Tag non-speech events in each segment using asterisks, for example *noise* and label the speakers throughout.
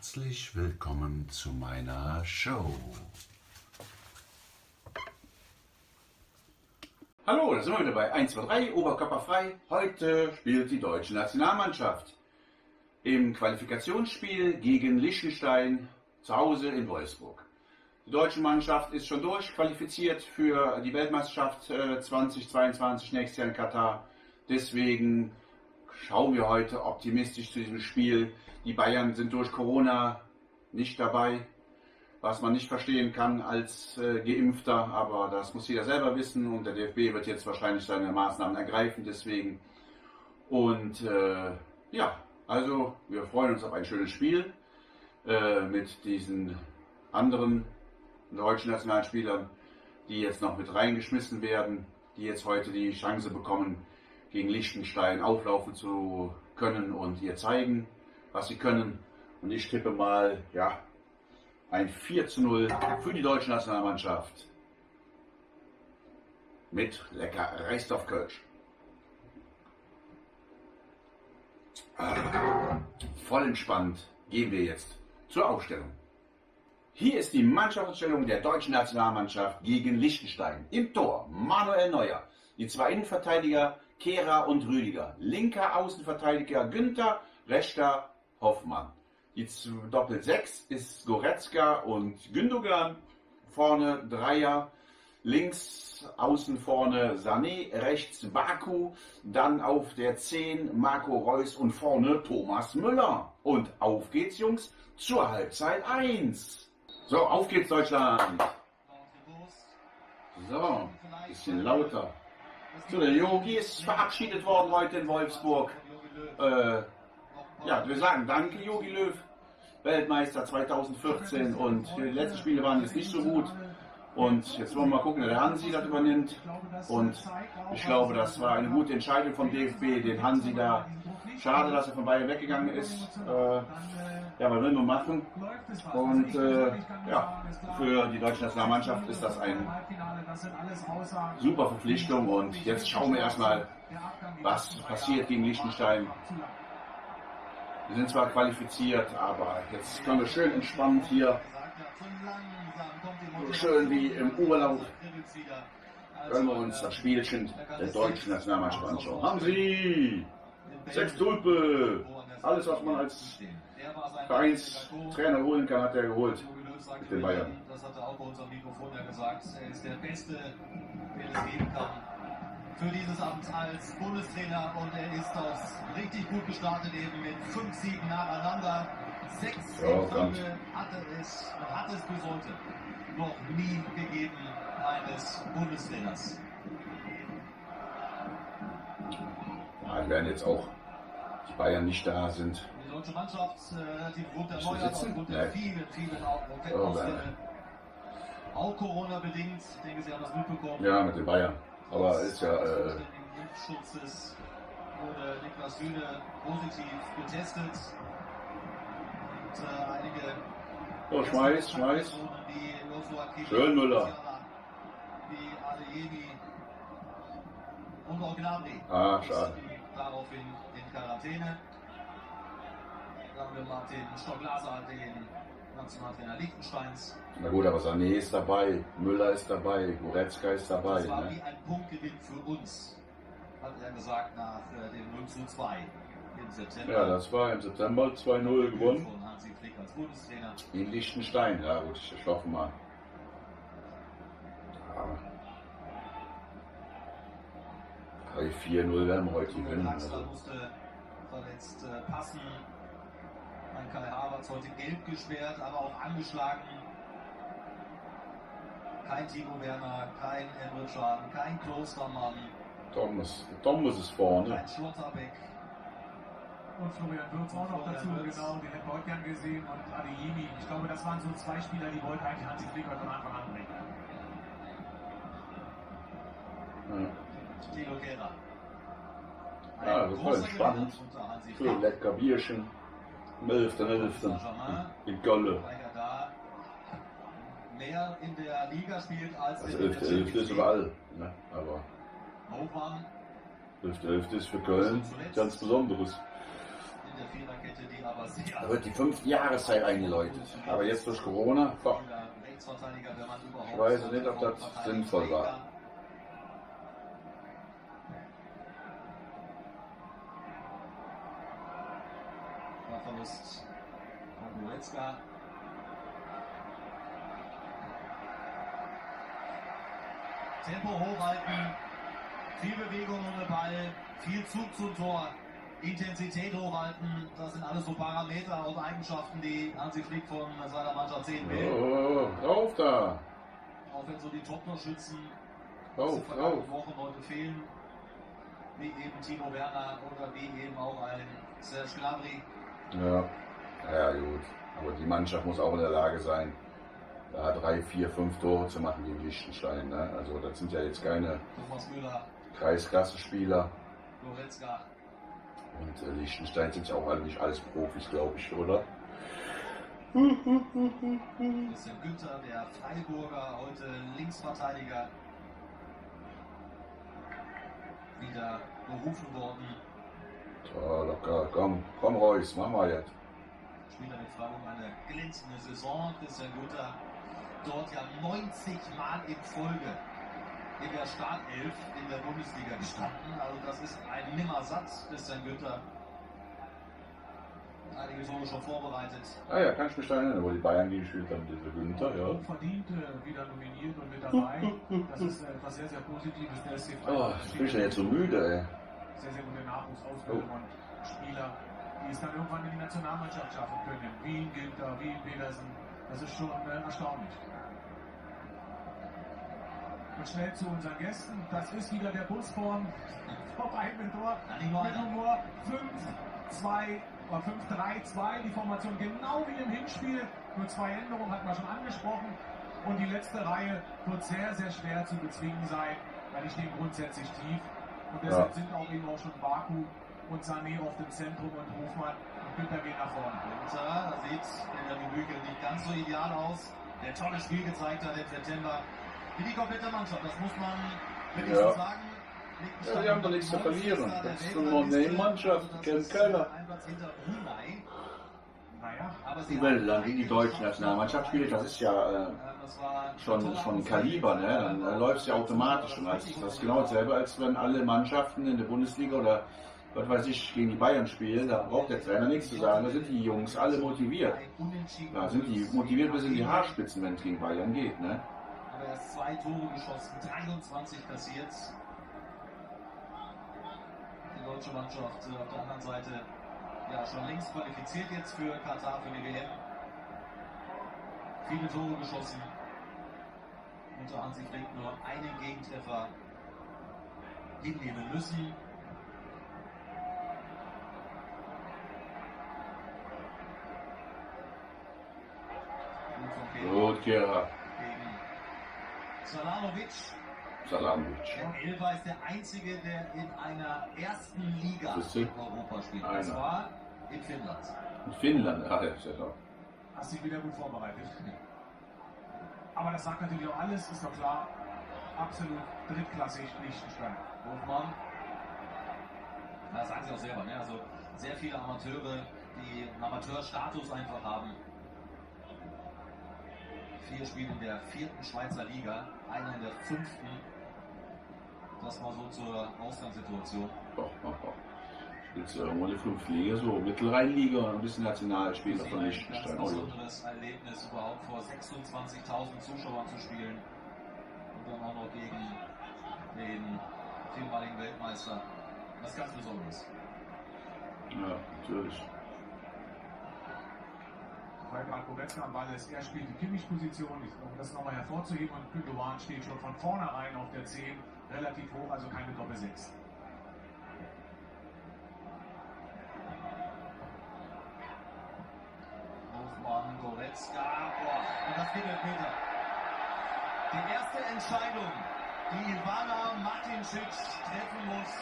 Speaker 1: Herzlich willkommen zu meiner Show. Hallo, da sind wir wieder bei 1, 2, 3, Oberkörperfrei. Heute spielt die deutsche Nationalmannschaft im Qualifikationsspiel gegen Liechtenstein zu Hause in Wolfsburg. Die deutsche Mannschaft ist schon durchqualifiziert für die Weltmeisterschaft 2022 nächstes Jahr in Katar. Deswegen schauen wir heute optimistisch zu diesem Spiel. Die Bayern sind durch Corona nicht dabei, was man nicht verstehen kann als äh, Geimpfter, aber das muss jeder selber wissen und der DFB wird jetzt wahrscheinlich seine Maßnahmen ergreifen deswegen. Und äh, ja, also wir freuen uns auf ein schönes Spiel äh, mit diesen anderen deutschen Nationalspielern, die jetzt noch mit reingeschmissen werden, die jetzt heute die Chance bekommen, gegen Liechtenstein auflaufen zu können und ihr zeigen, was sie können. Und ich tippe mal, ja, ein 4 zu 0 für die deutsche Nationalmannschaft. Mit lecker Reisdorf-Kölsch. Ah, voll entspannt gehen wir jetzt zur Aufstellung. Hier ist die Mannschaftsaufstellung der deutschen Nationalmannschaft gegen Liechtenstein. Im Tor Manuel Neuer. Die zwei Innenverteidiger Kehrer und Rüdiger. Linker Außenverteidiger Günther, rechter Hoffmann. Die Doppel 6 ist Goretzka und Gündogan. Vorne Dreier. Links außen vorne Sané, rechts Baku, dann auf der 10 Marco Reus und vorne Thomas Müller. Und auf geht's, Jungs, zur Halbzeit 1. So, auf geht's, Deutschland. So, bisschen lauter. So, der Yogi ist verabschiedet worden heute in Wolfsburg. Äh, ja, wir sagen danke, Yogi Löw. Weltmeister 2014 und die letzten Spiele waren jetzt nicht so gut. Und jetzt wollen wir mal gucken, der Hansi das übernimmt. Und ich glaube, das war eine gute Entscheidung vom DFB, den Hansi da. Schade, dass er von Bayern weggegangen ist. Äh, ja, was will man machen? Und äh, ja, für die deutsche Nationalmannschaft ist das eine super Verpflichtung. Und jetzt schauen wir erstmal, was passiert gegen Liechtenstein. Wir sind zwar qualifiziert, aber jetzt können wir schön entspannt hier, schön wie im Urlaub, können wir uns das Spielchen der deutschen Nationalmannschaft anschauen. Haben Sie sechs Tulpe, alles was man als Vereinstrainer holen kann, hat er geholt mit den Bayern.
Speaker 2: Das hat er auch bei unserem Mikrofon ja gesagt. Er ist der Beste, den es geben kann für dieses Amt als Bundestrainer und er ist das richtig gut gestartet eben mit fünf Siegen nacheinander. Sechs
Speaker 1: Ja,
Speaker 2: Siege hatte es, hat es bis heute noch nie gegeben eines Bundestrainers.
Speaker 1: Ja, werden jetzt auch, die Bayern nicht da sind.
Speaker 2: Die deutsche Mannschaft relativ gut erneuert aufgrund der vielen,
Speaker 1: Oh,
Speaker 2: Ausfälle. Auch Corona-bedingt, ich denke, Sie haben das mitbekommen.
Speaker 1: Ja, mit den Bayern. Aber ist ja, äh,
Speaker 2: Impfschutzes wurde Niklas Süle positiv getestet. Und äh, einige
Speaker 1: so, schmeiß, schmeiß.
Speaker 2: Personen, die Ursula Kiel,
Speaker 1: Schön, Müller.
Speaker 2: Wie Adeyemi und auch Gnabry.
Speaker 1: Ah, schade.
Speaker 2: Daraufhin in Quarantäne. Dann haben wir Martin Stock-Glaser, den Nationaltrainer Liechtensteins.
Speaker 1: Na gut, aber Sané ist dabei, Müller ist dabei, Goretzka ist dabei.
Speaker 2: Das war
Speaker 1: Ne?
Speaker 2: wie ein Punktgewinn für uns, hat er gesagt nach äh, dem 0 zu 2 im September.
Speaker 1: Ja, das war im September 2-0 gewonnen.
Speaker 2: Von Hansi Flick als Bundestrainer.
Speaker 1: In Liechtenstein. Ja gut, ich hoffe mal. Ja. 3-4-0 werden wir heute gewinnen. Also.
Speaker 2: musste verletzt äh, passen. Ein Kai Havertz heute gelb gesperrt, aber auch angeschlagen. Kein Timo Werner, kein Emre Can, kein Klostermann,
Speaker 1: Thomas, Thomas ist vorne.
Speaker 2: kein Schlotterbeck.
Speaker 3: Und Florian Würz auch noch dazu,
Speaker 2: Wirtz.
Speaker 3: genau, den hätten wir heute gern gesehen. Und Adeyemi, ich glaube, das waren so zwei Spieler, die wollten eigentlich Hansi Flick heute von Anfang an bringen.
Speaker 1: Ja. Ja, das war entspannt.
Speaker 2: Flick.
Speaker 1: lecker Bierchen. Am 11.11. In Gölle.
Speaker 2: mehr in der Liga spielt als
Speaker 1: Also
Speaker 2: in der
Speaker 1: 11.11. ist überall. Ne? Aber
Speaker 2: Hoffmann
Speaker 1: 11.11. ist für Köln ganz Besonderes.
Speaker 2: in der Viererkette, die aber sehr
Speaker 1: Da wird die fünfte Jahreszeit eingeläutet. Aber jetzt durch Corona, boah, Ich weiß nicht, ob das sinnvoll war.
Speaker 2: Verlust von Goretzka. Tempo hochhalten, viel Bewegung um den Ball, viel Zug zum Tor, Intensität hochhalten. Das sind alles so Parameter und Eigenschaften, die Hansi Flick von seiner Mannschaft sehen will.
Speaker 1: oh, rauf da,
Speaker 2: Auch wenn so die die vergangenen
Speaker 1: rauf.
Speaker 2: Wochen heute fehlen, wie eben Timo Werner oder wie eben auch ein Serge Gnabry.
Speaker 1: Ja, ja gut. Aber die Mannschaft muss auch in der Lage sein, da drei, vier, fünf Tore zu machen gegen Liechtenstein. Ne? Also das sind ja jetzt keine Kreisklasse-Spieler.
Speaker 2: Goretzka,
Speaker 1: Und äh, Liechtenstein sind ja auch alle nicht alles Profis, glaube ich, oder?
Speaker 2: Christian Günther, der Freiburger, heute Linksverteidiger, wieder berufen worden.
Speaker 1: So, locker, komm, komm Reus, mach mal jetzt.
Speaker 2: Spieler mit Freiburg eine glänzende Saison. Christian Günther dort ja 90 Mal in Folge in der Startelf in der Bundesliga gestanden. Also das ist ein Nimmersatz, Christian Günther. Einige Tore schon vorbereitet.
Speaker 1: Ah ja, kann ich mich da erinnern, wo die Bayern die gespielt haben, diese Günther, ja.
Speaker 3: Verdient äh, wieder nominiert und mit dabei. *laughs* Das ist äh, etwas sehr, sehr Positives. Der SC
Speaker 1: Oh, ich bin ja jetzt so müde, ey.
Speaker 3: Sehr, sehr gute Nachwuchsausbildung und Spieler, die es dann irgendwann in die Nationalmannschaft schaffen können. Wie in Günther, wie in Petersen. Das ist schon äh, erstaunlich. Und schnell zu unseren Gästen. Das ist wieder der Bus *laughs* eigenen Tor. Mit. Nummer 5, 2 oder 5, 3, 2. Die Formation genau wie im Hinspiel. Nur zwei Änderungen hat man schon angesprochen. Und die letzte Reihe wird sehr, sehr schwer zu bezwingen sein, weil die stehen grundsätzlich tief. Und deshalb
Speaker 1: Ja.
Speaker 3: sind auch eben auch schon Baku und Sané auf dem Zentrum und Hofmann und Günther gehen nach vorne.
Speaker 2: Günther, da sieht Benjamin Büchel nicht ganz so ideal aus. Der tolles Spiel gezeigt hat im September. Wie die komplette Mannschaft, das muss man wirklich
Speaker 1: Ja.
Speaker 2: so sagen.
Speaker 1: Ja, die haben doch nichts zu verlieren.
Speaker 2: Der
Speaker 1: Das ist eine. No-Name-Mannschaft,
Speaker 2: Also das
Speaker 1: kennt keiner.
Speaker 2: Ein Platz hinter Brunei. Sie
Speaker 1: Die deutsche Nationalmannschaft spielt, das ist ja äh, schon, schon. Kaliber, ne? Dann äh, läuft es ja automatisch. Und das, das ist genau dasselbe, als wenn alle Mannschaften in der Bundesliga oder was weiß ich, gegen die Bayern spielen, da braucht der Trainer nichts zu sagen. Da sind die Jungs alle motiviert. Da sind die motiviert bis in die Haarspitzen, wenn es gegen Bayern geht, ne?
Speaker 2: Aber erst zwei Tore geschossen, 23 kassiert. Die deutsche Mannschaft äh, auf der anderen Seite ja schon längst qualifiziert jetzt für Katar für die WM. Viele Tore geschossen. Unter Hansi Flick nur einen Gegentreffer hinnehmen müssen. Gut gegen Salanovic.
Speaker 1: Salamic.
Speaker 2: Elba ist der einzige, der in einer ersten Liga in Europa spielt. Und
Speaker 1: Einer.
Speaker 2: In Finnland.
Speaker 1: In Finnland, ah, ja, ist ja doch.
Speaker 3: hast dich wieder gut vorbereitet. Aber das sagt natürlich auch alles, ist doch klar. Absolut drittklassig Liechtenstein.
Speaker 2: Hofmann. Das sagen sie auch selber. Ne? Also sehr viele Amateure, die einen Amateurstatus einfach haben. Vier Spiele in der vierten Schweizer Liga, einer in der fünften. Das mal so zur Ausgangssituation.
Speaker 1: Doch, doch, doch. Spielst du irgendwo in der fünften Liga, so Mittelrheinliga und ein bisschen Nationalspieler von
Speaker 2: ein
Speaker 1: Liechtenstein.
Speaker 2: ganz
Speaker 1: ja.
Speaker 2: besonderes Erlebnis, überhaupt vor 26.000 Zuschauern zu spielen. Und dann auch noch gegen den viermaligen Weltmeister. Was ganz Besonderes.
Speaker 1: ja, natürlich.
Speaker 3: Weil gerade Goretzka am Ball ist, er spielt die Kimmich-Position, um das nochmal hervorzuheben. Und Gündogan steht schon von vornherein auf der 10, relativ hoch, also keine Doppel-6.
Speaker 2: Hofmann, Goretzka. Boah, und das geht mit Meter. Die erste Entscheidung, die Ivana Martincic treffen muss.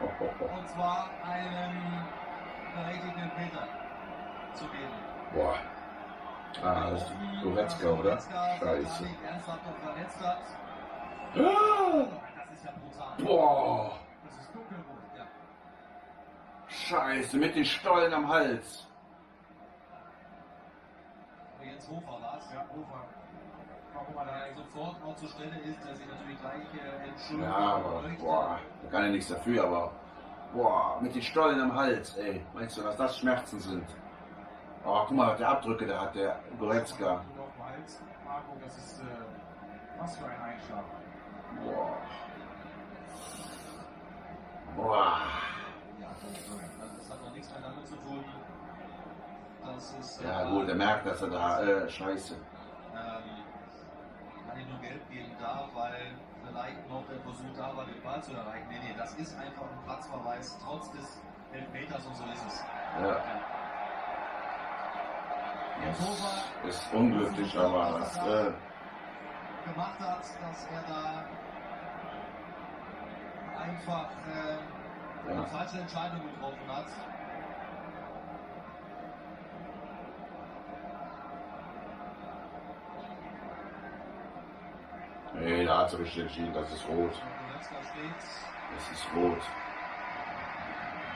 Speaker 2: Und zwar einen berechtigten Meter zu geben.
Speaker 1: Boah. Ah, das ist Goretzka, oder? Scheiße.
Speaker 2: Ernsthaft noch verletzt hat.
Speaker 1: Ah,
Speaker 2: Das ist ja brutal.
Speaker 1: boah. Scheiße, mit den Stollen am Hals.
Speaker 2: Jens Hofer war es.
Speaker 3: Ja, Hofer. Warum er
Speaker 2: Der
Speaker 3: da
Speaker 2: sofort noch zur Stelle ist, der sich natürlich gleich äh, entschuldigt.
Speaker 1: Ja, aber boah, da kann er nichts dafür, aber boah, mit den Stollen am Hals, ey. Meinst du, was das Schmerzen sind? Oh, guck mal, was der Abdrücke da hat, der Goretzka.
Speaker 3: Marco, das ist, äh, was für ein Einschlag.
Speaker 1: Boah. Boah.
Speaker 2: Ja, Das ist.
Speaker 1: Ja gut, er merkt, dass er da, äh, scheiße.
Speaker 2: ähm, kann ich nur Geld geben da, weil vielleicht noch der Versuch da war, den Ball zu erreichen. Nee, nee, das ist einfach ein Platzverweis, trotz des Elfmeters und so ist es.
Speaker 1: Ja,
Speaker 2: Hofer
Speaker 1: das ist unglücklich, aber das, äh,
Speaker 2: gemacht hat, dass er da einfach äh,
Speaker 1: Ja.
Speaker 2: eine falsche Entscheidung getroffen hat.
Speaker 1: Nee, da hat er richtig entschieden, das ist rot. Das ist rot.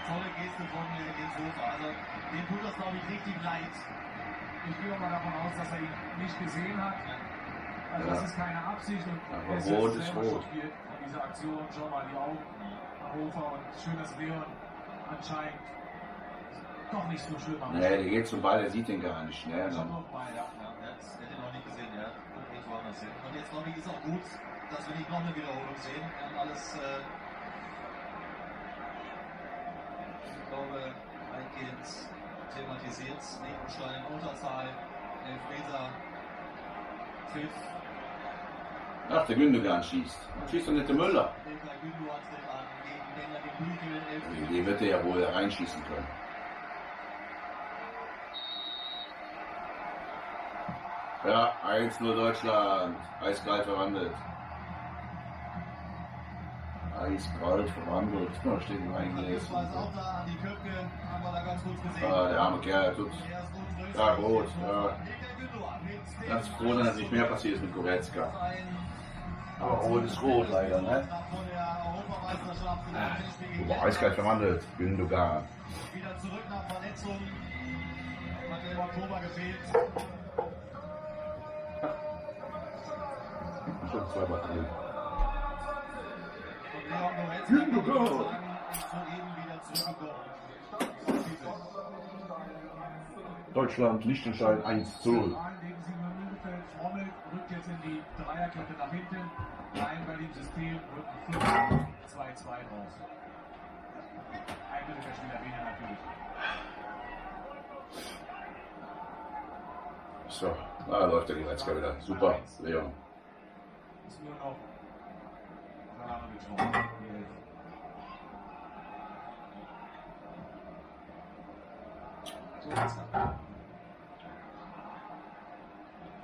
Speaker 2: Tolle Geste von äh, Jens Hofer. Also dem tut das glaube ich richtig leid.
Speaker 3: Ich gehe mal davon aus, dass er ihn nicht gesehen hat. Also
Speaker 1: Ja.
Speaker 3: das ist keine Absicht und
Speaker 1: Aber
Speaker 3: er ist
Speaker 1: rot ist
Speaker 3: selber
Speaker 1: rot.
Speaker 3: von dieser Aktion. Schau mal die Augen an Hofer und schön, dass Leon anscheinend doch nicht so schlimm am
Speaker 1: Nee, der geht zum Ball, der sieht den gar nicht. Ne? Dann,
Speaker 3: noch mal, ja.
Speaker 2: Ja, er hat hat ihn noch nicht gesehen, woanders hin. Und jetzt glaube ich ist auch gut, dass wir nicht noch eine Wiederholung sehen. Wir haben alles, äh, ich glaube, eingehend thematisiert. Nebenstein in Unterzahl, Elfmeter, Pfiff.
Speaker 1: ach, der Gündogan schießt. Schießt doch nicht der Müller. Den wird er ja wohl reinschießen können. Ja, 1-0 Deutschland. Eiskalt verwandelt. Eiskalt verwandelt. Da steht im
Speaker 2: gesehen.
Speaker 1: Ah, der arme Kerl tut. Ja, gut, ja. Ganz froh, dass nicht mehr passiert ist mit Goretzka. Aber rot ist rot leider, ne? Aber eiskalt verwandelt. Gündogan.
Speaker 2: Wieder zurück nach Verletzung. Hat im Oktober gefehlt.
Speaker 1: Schon zwei Batterien.
Speaker 2: Und Leon Goretzka
Speaker 1: Gündogan.
Speaker 2: kann man sagen, ist soeben wieder zurückgekommen.
Speaker 1: Deutschland, Liechtenstein 1 zu 0.
Speaker 3: An dem Simon Bielefeld Trommel rückt jetzt in die Dreierkette nach hinten. Rein bei dem System rücken 5 2-2 raus. Ein Mittelfeldspieler weniger natürlich.
Speaker 1: So, da läuft der Goretzka wieder. Super, Leon.
Speaker 3: Ist nur noch. Die Elf.
Speaker 2: Goretzka.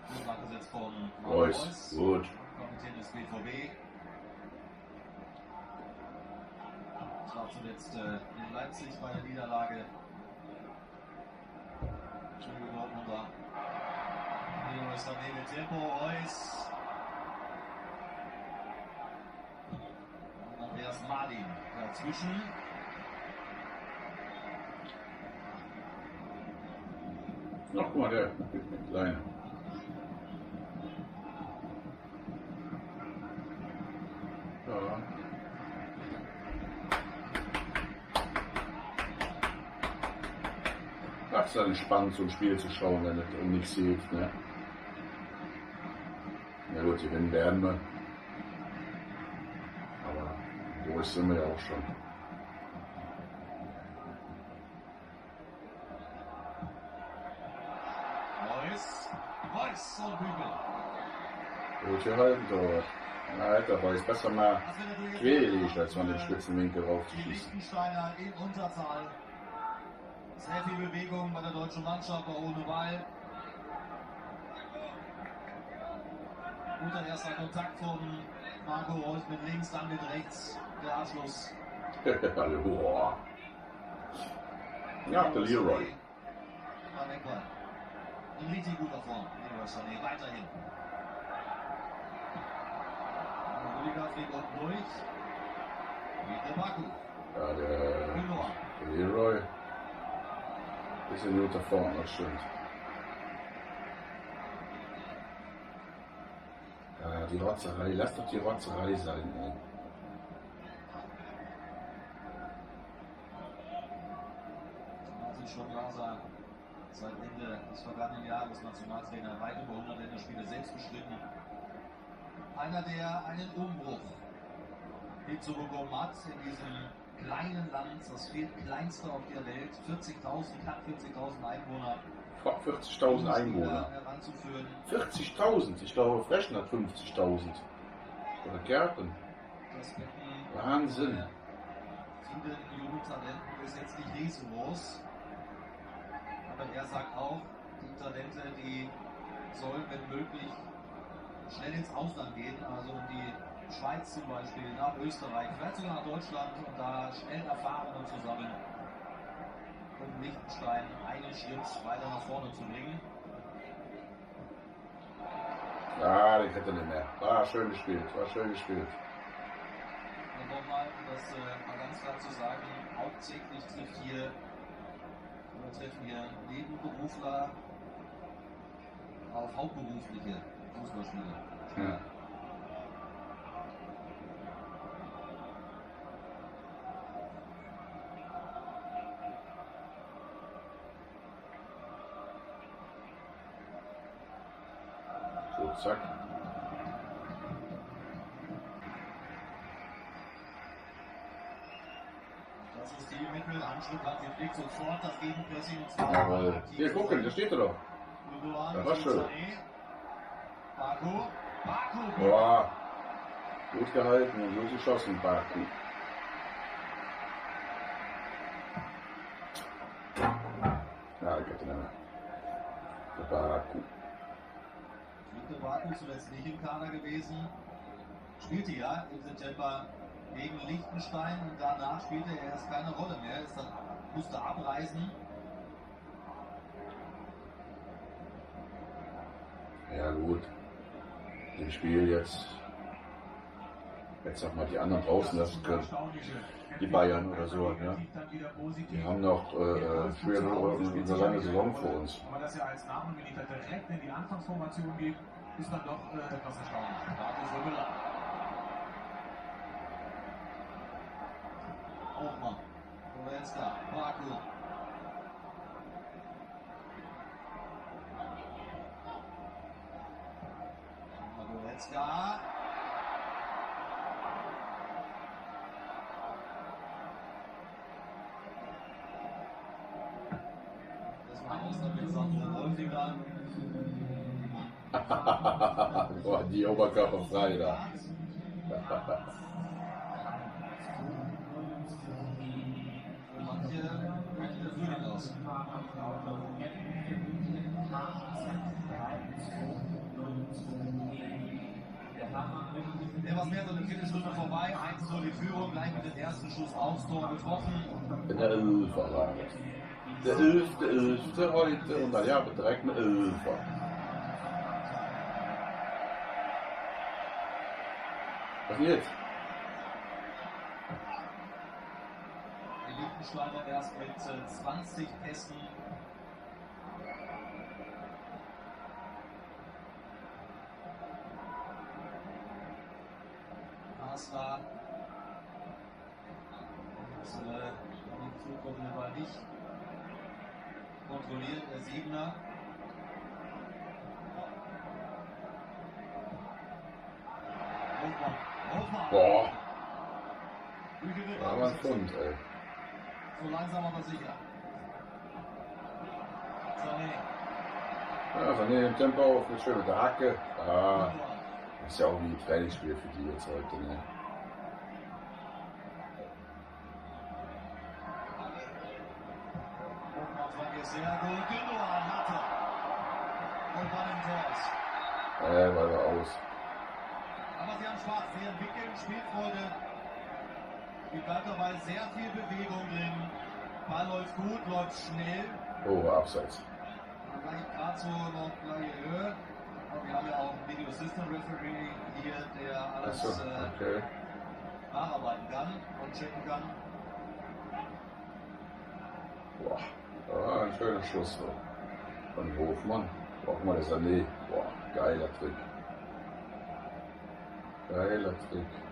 Speaker 2: Gut angesetzt von
Speaker 1: Reus, gut.
Speaker 2: Kapitän des BVB. Das war zuletzt äh, in Leipzig bei der Niederlage. Schöne Dortmunder. Hier ist daneben mit Tempo, Reus. Andreas Martin dazwischen.
Speaker 1: Guck mal, der Kleine. Ja. Ach, ist ja entspannt, so ein Spiel zu schauen, wenn es um nichts hilft, ne? Na gut, gewinnen werden wir. Durch sind wir ja auch schon.
Speaker 2: Reus. Reus und Bügel.
Speaker 1: Gut gehalten, aber. Na, Alter, aber ist besser mal
Speaker 2: Das
Speaker 1: querlich, als von den Spitzenwinkel
Speaker 2: Die
Speaker 1: raufzuschießen.
Speaker 2: Liechtensteiner in Unterzahl. Sehr viel Bewegung bei der deutschen Mannschaft, auch ohne Ball. Guter erster Kontakt von Marco Reus mit links, dann mit rechts.
Speaker 1: Alle, boah. Ja, der Leroy.
Speaker 2: In richtig guter Form. Leroy Sané weiterhin. Rüdiger fliegt unten durch. Mit der Baku.
Speaker 1: Ja, der. Leroy. Bisschen Minute vorne, das stimmt. Ja, die Rotzerei, lass doch die Rotzerei sein, ey.
Speaker 2: Seit Ende des vergangenen Jahres Nationaltrainer weit über 100 Länderspiele selbst bestritten. Einer, der einen Umbruch hinzubekommen hat in diesem kleinen Land, das viertkleinste auf der Welt, 40.000, knapp 40.000 Einwohner.
Speaker 1: 40.000 Einwohner.
Speaker 2: Heranzuführen.
Speaker 1: 40.000, ich glaube, Frechen hat 50.000. Oder Gärten. Wahnsinn.
Speaker 2: der vielen jungen Talenten ist jetzt nicht riesengroß. Aber er sagt auch, die Talente, die sollen, wenn möglich, schnell ins Ausland gehen, also in die Schweiz zum Beispiel, nach Österreich, vielleicht sogar nach Deutschland und da schnell Erfahrene zusammen, um Liechtenstein einen Schritt weiter nach vorne zu bringen.
Speaker 1: Ja, den hätte nicht mehr. War schön gespielt, war schön gespielt.
Speaker 2: Und nochmal, um das äh, mal ganz klar zu sagen, hauptsächlich trifft hier, hier Nebenberufler auf hauptberufliche Fußballspieler.
Speaker 1: Ja. So. Jawohl. Hier, gucken, da steht er doch. Ja, war schön.
Speaker 2: Baku, Baku,
Speaker 1: Boah. Gut gehalten und gut geschossen, Baku. Ja, ich hätte nicht mehr. Der Baku.
Speaker 2: Victor Baku zuletzt nicht im Kader gewesen, spielte ja im September gegen Liechtenstein und danach spielte er erst keine Rolle mehr, ist dann, musste abreisen.
Speaker 1: Ja, gut. Im Spiel jetzt. Jetzt sag mal, die anderen draußen lassen können. Die Bayern oder so, ja. Die haben noch äh, äh, schwere eine lange Saison vor uns.
Speaker 3: Aber dass er als Nachmilitar direkt in die Anfangsformation geht, ist dann doch äh, etwas erstaunlich.
Speaker 2: Baku für Müller. Hochmann, Goretzka, Baku. Goretzka. Das war aus damit Sandro Wolfinger.
Speaker 1: Boah, die Oberkörper frei da.
Speaker 2: Etwas mehr so eine Viertelstunde vorbei, 1 zu die Führung, gleich mit dem ersten Schuss aufs Tor getroffen.
Speaker 1: Der Elfer. Der elfte, elfte heute und dann ja, direkt ein Elfer. Was jetzt?
Speaker 2: Liechtensteiner erst mit äh, 20 Pässen. Hasler. Das äh, die Flugkontrolle war nicht kontrolliert, der Siebener. Hofmann, Hofmann.
Speaker 1: Boah,
Speaker 2: Hügel wird
Speaker 1: da war ein
Speaker 2: abgesetzt.
Speaker 1: Pfund, ey.
Speaker 2: So langsam aber sicher. Sané.
Speaker 1: Ja, von dem Tempo auf eine schöne Hacke. Ah, ist ja auch wie ein Trainingsspiel für die jetzt heute, ne? Äh, war er aus.
Speaker 2: Aber sie haben Spaß. Sie entwickeln Spielfreude. Die bleibt dabei sehr viel Bewegung drin. Ball läuft gut, läuft schnell.
Speaker 1: Oh, abseits.
Speaker 2: So noch gleiche Höhe. Und wir haben ja auch einen Video Assistant Referee hier, der alles
Speaker 1: Achso,
Speaker 2: äh,
Speaker 1: okay.
Speaker 2: nacharbeiten kann und checken kann.
Speaker 1: Boah, ja, ein schöner Schuss so. von Hofmann. Wir das Allee. Boah, geiler Trick. Geiler Trick.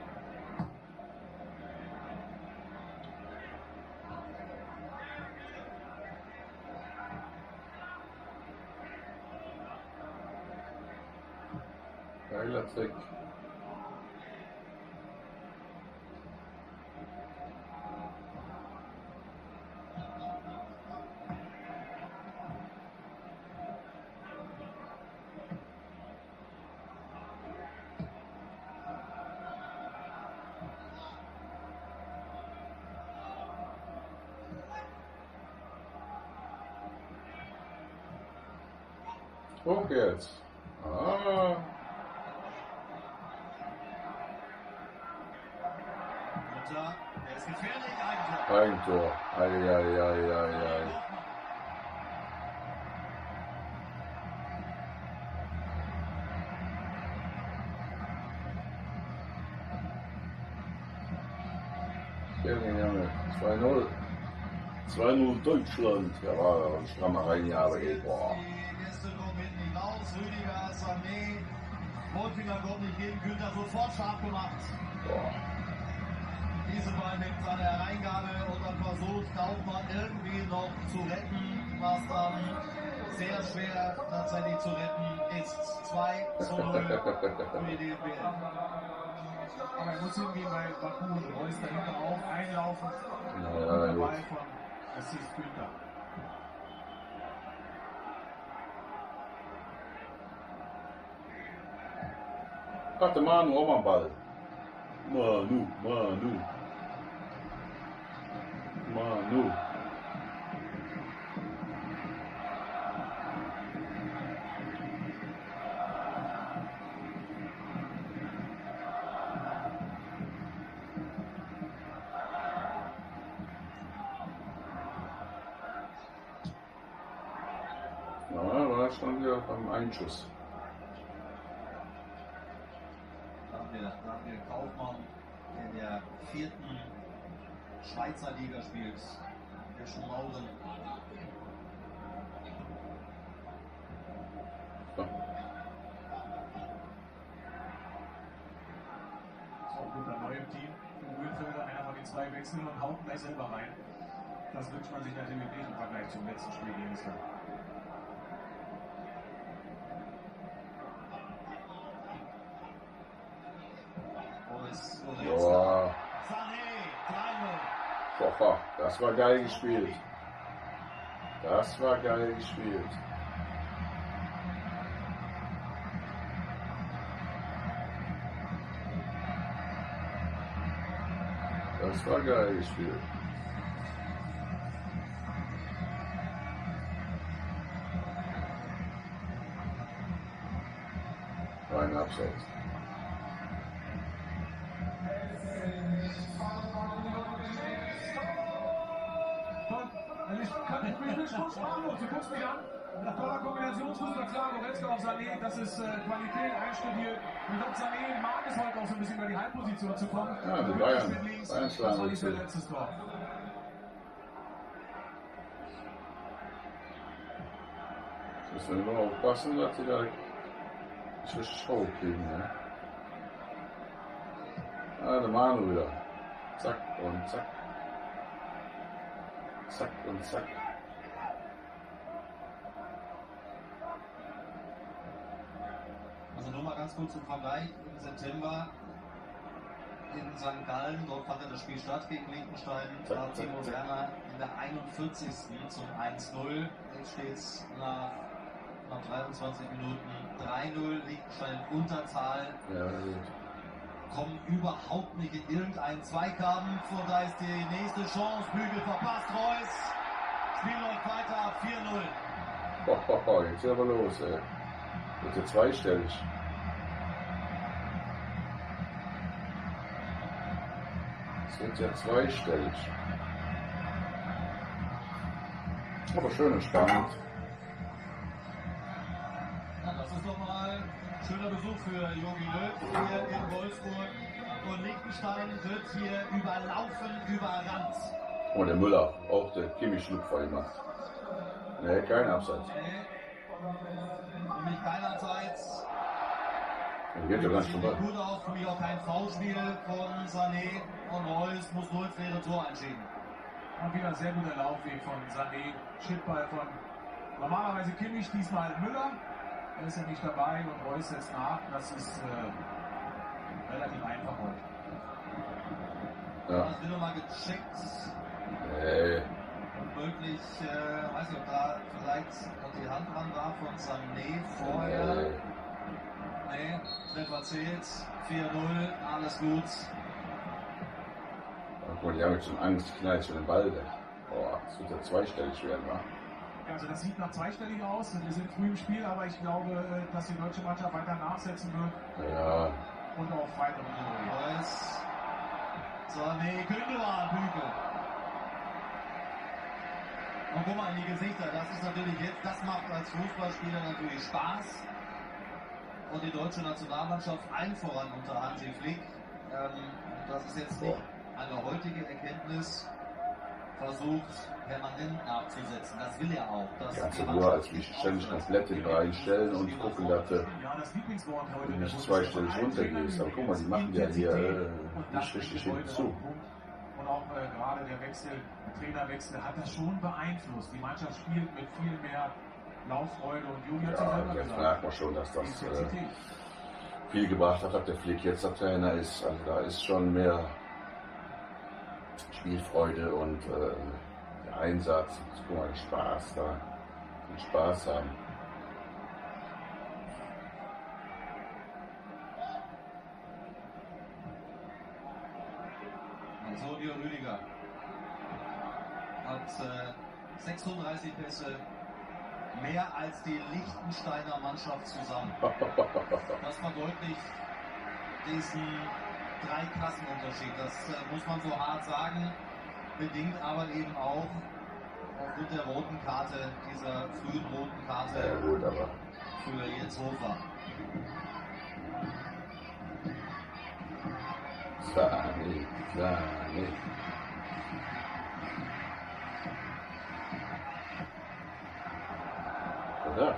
Speaker 1: Geiler Trick. Hoch
Speaker 2: Eigentor.
Speaker 1: Eigentor. Ei, ei, ei, ei, ei. Junge, Junge. 2-0. 2-0 Deutschland. Ja, war ein strammer Reinjahr, aber ey, boah.
Speaker 2: Die Gäste kommen hinten raus. Rüdiger, Sané. Wolfinger kommt nicht gegen Günther sofort scharf gemacht.
Speaker 1: boah.
Speaker 2: Diese beiden nimmt seine Hereingabe und dann versucht Kaufmann irgendwie noch zu retten, was dann sehr schwer tatsächlich zu retten ist. 2 zu 0 für die DFB.
Speaker 3: Aber er muss hingehen bei Baku. Reus dahinter auf, einlaufen.
Speaker 1: Ja,
Speaker 3: und
Speaker 1: ja.
Speaker 3: Ball von Assis Günther.
Speaker 1: Warte, Manu, auch mal einen Ball. Manu, Manu. Manu. Ja, war schon wieder beim Einschuss.
Speaker 3: Wechseln und haut gleich selber rein. Das wünscht man sich natürlich nicht im Vergleich zum letzten Spiel gegen Island.
Speaker 2: 3-0.
Speaker 1: boah, das war geil gespielt. Das war geil gespielt. Das war geil gespielt. Rein
Speaker 3: klar, Goretzka auf Sané, das ist äh, Qualität einstudiert. Und glaube, Sané mag es heute auch so ein bisschen über die Halbposition zu kommen.
Speaker 1: Ja, die Bayern.
Speaker 3: mit links,
Speaker 1: Bayern
Speaker 3: das war nicht sein letztes Tor.
Speaker 1: Müssen wir nur aufpassen, dass sie da richtig Schau kriegen. Ne? Ah, der Manu wieder. Zack und zack. Zack und zack.
Speaker 2: Also nur mal ganz kurz zum Vergleich. Im September in St. Gallen, dort fand das Spiel statt gegen Liechtenstein. Da Timo. Werner in der 41. zum 1-0. Jetzt steht es nach, nach 23 Minuten 3-0. Liechtenstein in Unterzahl.
Speaker 1: Ja, gut.
Speaker 2: Kommen überhaupt nicht in irgendeinen Zweikampf. Und da ist die nächste Chance. Bügel verpasst Reus. Spiel läuft weiter. 4-0.
Speaker 1: Ho, ho, ho, jetzt ist aber los, ey. Wird ja zweistellig. Es wird ja zweistellig. Aber schön und spannend.
Speaker 2: Ja, das ist doch mal ein schöner Besuch für Jogi Löw hier in Wolfsburg. Und Liechtenstein wird hier überlaufen, überrannt
Speaker 1: Oh, der Müller, auch der Kimmich Schlupfer gemacht. Nee, kein Abseits.
Speaker 2: Nee. Für mich kein Abseits.
Speaker 1: Ja ganz
Speaker 2: Sieht gut aus, für mich auch kein Foulspiel von Sané und Reus muss nur ins leere Tor einschieben.
Speaker 3: Und wieder sehr guter Laufweg von Sané. Chipball von normalerweise Kimmich, diesmal Müller. Er ist ja nicht dabei und Reus setzt nach. Das ist äh, relativ einfach heute.
Speaker 1: Ja.
Speaker 2: Das wird nochmal gecheckt.
Speaker 1: Nee.
Speaker 2: Möglich, äh, weiß nicht, ob da vielleicht noch die Hand dran war von Sané vorher.
Speaker 1: Nee.
Speaker 2: Treffer zählt. 4-0, alles gut.
Speaker 1: Mal, die haben jetzt schon Angst, knallt schon den Ball weg. Boah, das wird ja zweistellig werden, wa?
Speaker 3: Ja, Also das sieht nach zweistellig aus. Wir sind früh im Spiel, aber ich glaube, äh, dass die deutsche Mannschaft weiter nachsetzen wird
Speaker 1: Ja,
Speaker 3: und Tore.
Speaker 2: Reus. Sané, Gündogan, Bügel. Und guck mal in die Gesichter, das ist natürlich jetzt, das macht als Fußballspieler natürlich Spaß. Und die deutsche Nationalmannschaft allen voran unter Hansi Flick. Ähm, das ist jetzt nicht eine heutige Erkenntnis, versucht permanent nachzusetzen. Das will er auch.
Speaker 1: ganze
Speaker 2: die
Speaker 1: Ruhe als mich ständig in Reihen stellen und gucken, dass du
Speaker 3: das
Speaker 1: nicht zweistellig runtergehst. Aber guck mal, die machen ja hier äh,
Speaker 3: das
Speaker 1: nicht richtig
Speaker 3: steht auch äh, gerade der Wechsel, der Trainerwechsel hat das schon beeinflusst. Die Mannschaft spielt mit viel mehr Lauffreude und sich
Speaker 1: Ja,
Speaker 3: gesagt.
Speaker 1: merkt man schon, dass das äh, viel gebracht hat, dass der Flick jetzt der Trainer ist. Also da ist schon mehr Spielfreude und äh, der Einsatz. Guck mal, Spaß da. Den Spaß haben.
Speaker 2: Antonio Rüdiger hat äh, 36 Pässe, mehr als die Liechtensteiner Mannschaft zusammen. *laughs* Das verdeutlicht diesen Dreiklassenunterschied. Das äh, muss man so hart sagen, bedingt aber eben auch aufgrund der roten Karte, dieser frühen roten
Speaker 1: Ja,
Speaker 2: Karte
Speaker 1: gut, aber
Speaker 2: für Jens Hofer.
Speaker 1: Sani, Sani. Oder?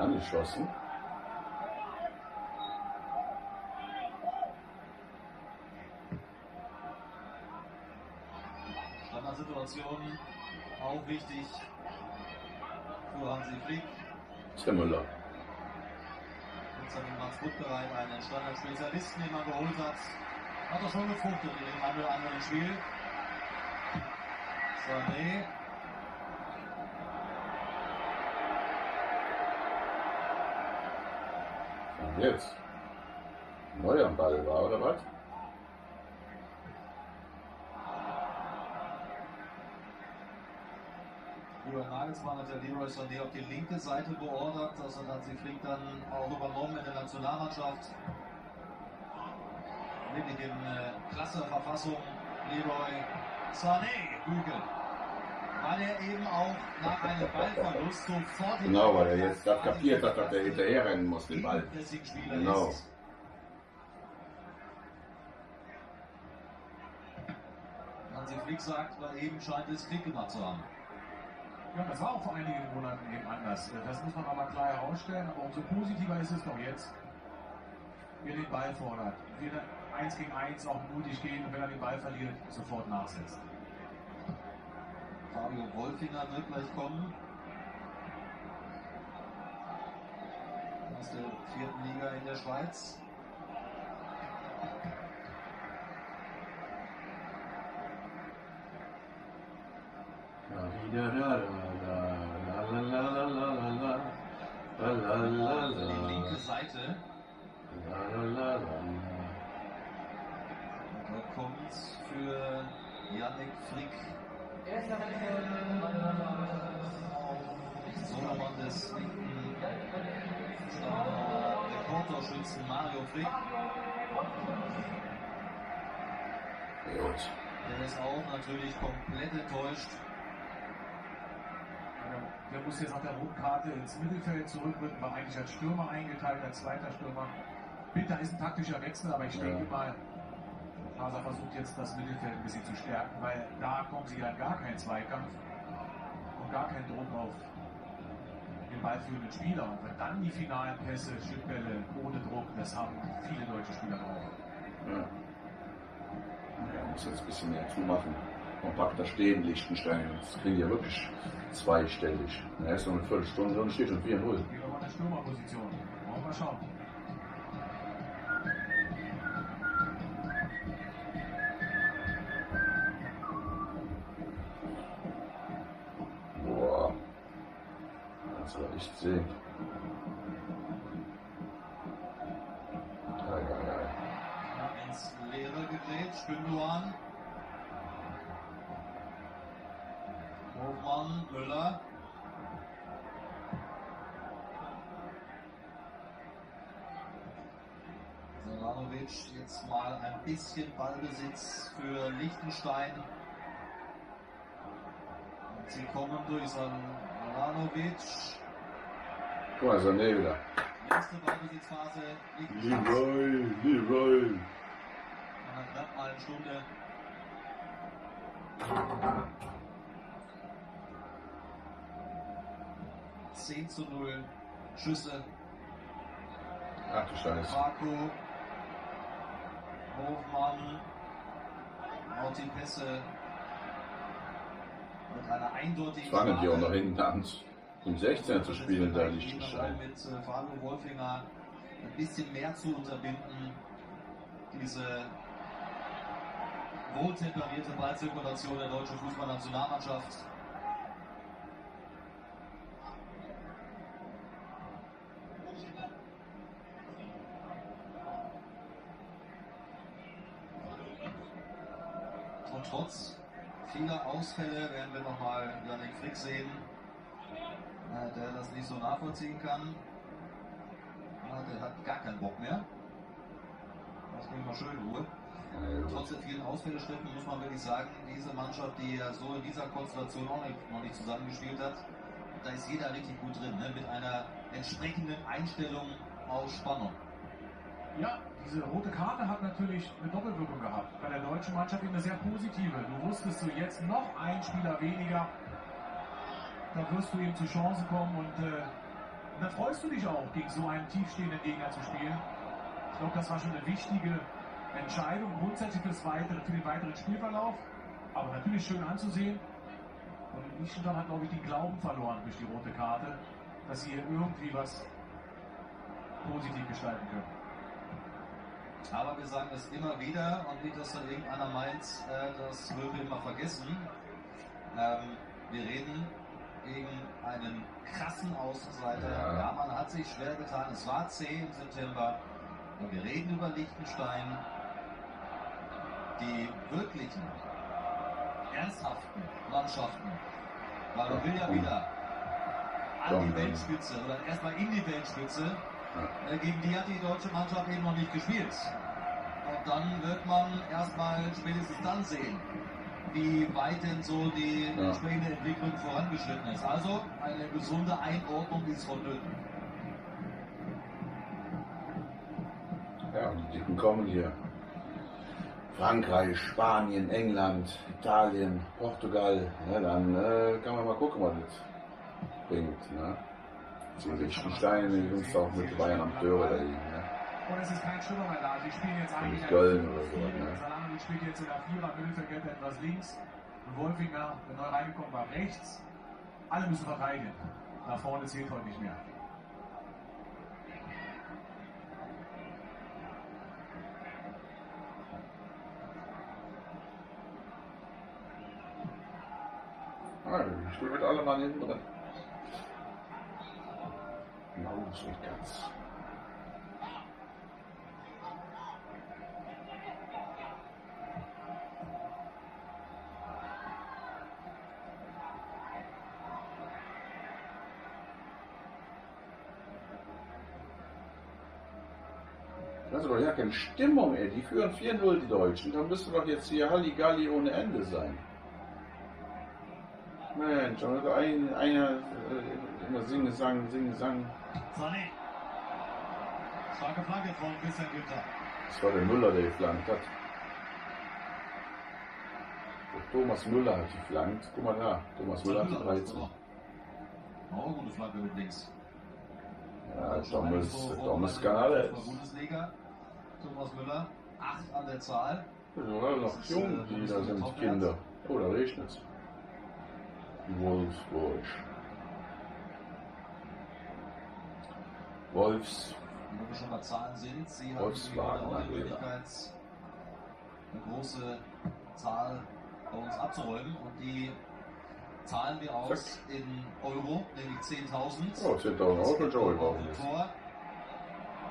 Speaker 1: Angeschossen.
Speaker 2: Standardsituation auch wichtig für Hansi Flick.
Speaker 1: Tim
Speaker 2: Jetzt hat Mats Gut bereit, einen Standardspezialisten, den man geholt hat. Hat er schon gefruchtet in dem einen oder anderen Spiel. Sané.
Speaker 1: Und jetzt? Neu am Ball war, oder was?
Speaker 2: Nagelsmann hat ja Leroy Sané auf die linke Seite beordert. Das hat Hansi Flick dann auch übernommen in der Nationalmannschaft. Wirklich in äh, klasse Verfassung. Leroy Sané, Bügel. Weil er eben auch nach einem Ballverlust sofort
Speaker 1: Genau, weil er jetzt gerade kapiert hat, dass er hinterher rennen muss, den Ball. Genau.
Speaker 2: ist. Hansi Flick sagt, weil eben scheint es Klick gemacht zu haben.
Speaker 3: Ja, das war auch vor einigen Monaten eben anders. Äh, Das muss man aber klar herausstellen. Aber umso positiver ist es doch jetzt, wer den Ball fordert. Wieder eins gegen eins auch mutig gehen und wenn er den Ball verliert, sofort nachsetzt.
Speaker 2: Fabio Wolfinger wird gleich kommen. Aus der vierten Liga in der Schweiz. Auf die linke Seite. Und da kommt für Yannick Frick Sohnemann des linken Rekordtorschützen Mario Frick.
Speaker 1: Gut.
Speaker 2: Der ist auch natürlich komplett enttäuscht.
Speaker 3: Der muss jetzt nach der roten Karte ins Mittelfeld zurückrücken, war eigentlich als Stürmer eingeteilt, als zweiter Stürmer. Bitter ist ein taktischer Wechsel, aber ich
Speaker 1: Ja.
Speaker 3: denke mal, Kasa versucht jetzt das Mittelfeld ein bisschen zu stärken, weil da kommen sie ja in gar keinen Zweikampf und gar keinen Druck auf den ballführenden Spieler. Und wenn dann die finalen Pässe, Schnittbälle ohne Druck, das haben viele deutsche Spieler drauf.
Speaker 1: Ja. Ja, muss jetzt ein bisschen mehr zumachen. Kompakter stehen, Lichtenstein. Das die ja wirklich zweistellig. Ja, ist noch eine Viertelstunde drin, steht schon 4-0.
Speaker 3: Gehen wir mal in der Stürmerposition. Wollen wir schauen.
Speaker 2: Bisschen Ballbesitz für Liechtenstein. Und sie kommen durch Solanovic.
Speaker 1: Guck mal, Sané wieder.
Speaker 2: Letzte Ballbesitzphase.
Speaker 1: Leroy, Leroy.
Speaker 2: Nach knapp einer Stunde. Zehn zu 0 Schüsse.
Speaker 1: Ach du Scheiße.
Speaker 2: Marco, Hofmann, auch die Pässe mit einer eindeutigen
Speaker 1: Fangen die auch noch hinten an, im 16 zu spielen, da
Speaker 2: Jetzt
Speaker 1: Lichtenstein.
Speaker 2: mit äh, Fabio Wolfinger ein bisschen mehr zu unterbinden. Diese wohltemperierte Ballzirkulation der deutschen Fußballnationalmannschaft. Und trotz vieler Ausfälle werden wir nochmal Yannick Frick sehen, äh, der das nicht so nachvollziehen kann. Der hat gar keinen Bock mehr. Das bringt mal schön Ruhe. Trotz der vielen Ausfälleschritten muss man wirklich sagen, diese Mannschaft, die ja so in dieser Konstellation auch nicht, noch nicht zusammengespielt hat, da ist jeder richtig gut drin, ne? mit einer entsprechenden Einstellung aus Spannung.
Speaker 3: Ja, diese rote Karte hat natürlich eine Doppelwirkung gehabt. Bei der deutschen Mannschaft eine sehr positive. Du wusstest so jetzt noch ein Spieler weniger, da wirst du eben zu Chancen kommen und, äh, und freust du dich auch, gegen so einen tiefstehenden Gegner zu spielen. Ich glaube, das war schon eine wichtige Entscheidung grundsätzlich fürs weitere, für den weiteren Spielverlauf. Aber natürlich schön anzusehen. Und Liechtenstein hat, glaube ich, den Glauben verloren durch die rote Karte, dass sie hier irgendwie was positiv gestalten können.
Speaker 2: Aber wir sagen das immer wieder und nicht, dass da irgendeiner meint, äh, das würden wir immer vergessen. Ähm, wir reden gegen einen krassen Außenseiter.
Speaker 1: Ja.
Speaker 2: Ja, man hat sich schwer getan. Es war zäh im September. Und wir reden über Liechtenstein. Die wirklichen, ernsthaften Mannschaften. Weil man will ja wieder an die
Speaker 1: dann.
Speaker 2: Weltspitze oder erstmal in die Weltspitze. Äh, Gegen die hat die deutsche Mannschaft eben noch nicht gespielt. Und dann wird man erstmal spätestens dann sehen, wie weit denn so die
Speaker 1: Ja.
Speaker 2: entsprechende Entwicklung vorangeschritten ist. Also eine gesunde Einordnung ist vonnöten.
Speaker 1: Ja, und die Dicken kommen hier. Frankreich, Spanien, England, Italien, Portugal. Ja, dann äh, kann man mal gucken, was das bringt. Ne? So Liechtenstein, die sind auch mit Bayern am Dörre da liegen. Ne?
Speaker 3: Und es ist kein Stürmer mehr da. Sie spielen jetzt eigentlich eine
Speaker 1: oder so,
Speaker 3: 4-4.
Speaker 1: ne?
Speaker 3: Salami spielt jetzt in der Vierer, Mittelfeld etwas links. Und Wolfinger, der neu reingekommen war, rechts. Alle müssen verteidigen. Nach vorne zählt heute nicht mehr.
Speaker 1: Ah, ich spiele mit allem Mann hinten drin. Maus und Katz. Das ist doch ja keine Stimmung, ey. Die führen 4-0 die Deutschen. Dann müsste doch jetzt hier Halligalli ohne Ende sein. Mensch, und ein, einer äh, immer singen, sang, singen, sang.
Speaker 2: Sané. Starke Flanke von Christian Günther.
Speaker 1: Das war der Müller, der geflankt hat. Thomas Müller hat geflankt. Guck mal da, Thomas Müller hat die 13.
Speaker 2: Oh, gute Flanke mit links.
Speaker 1: Ja, Thomas, Thomas kann alles.
Speaker 2: Bundesliga. Thomas Müller, 8 an der Zahl.
Speaker 1: Ja, noch jung, die da sind, Kinder. Oh, da regnet's. Wolfsburg. Wolfs.
Speaker 2: Wenn wir schon bei Zahlen sind, sie haben
Speaker 1: Volkswagen
Speaker 2: auch die
Speaker 1: Arena.
Speaker 2: Möglichkeit, eine große Zahl bei uns abzuräumen. Und die zahlen wir aus in Euro, nämlich 10.000.
Speaker 1: Oh, 10.000 Euro Joey wir.
Speaker 2: Tor.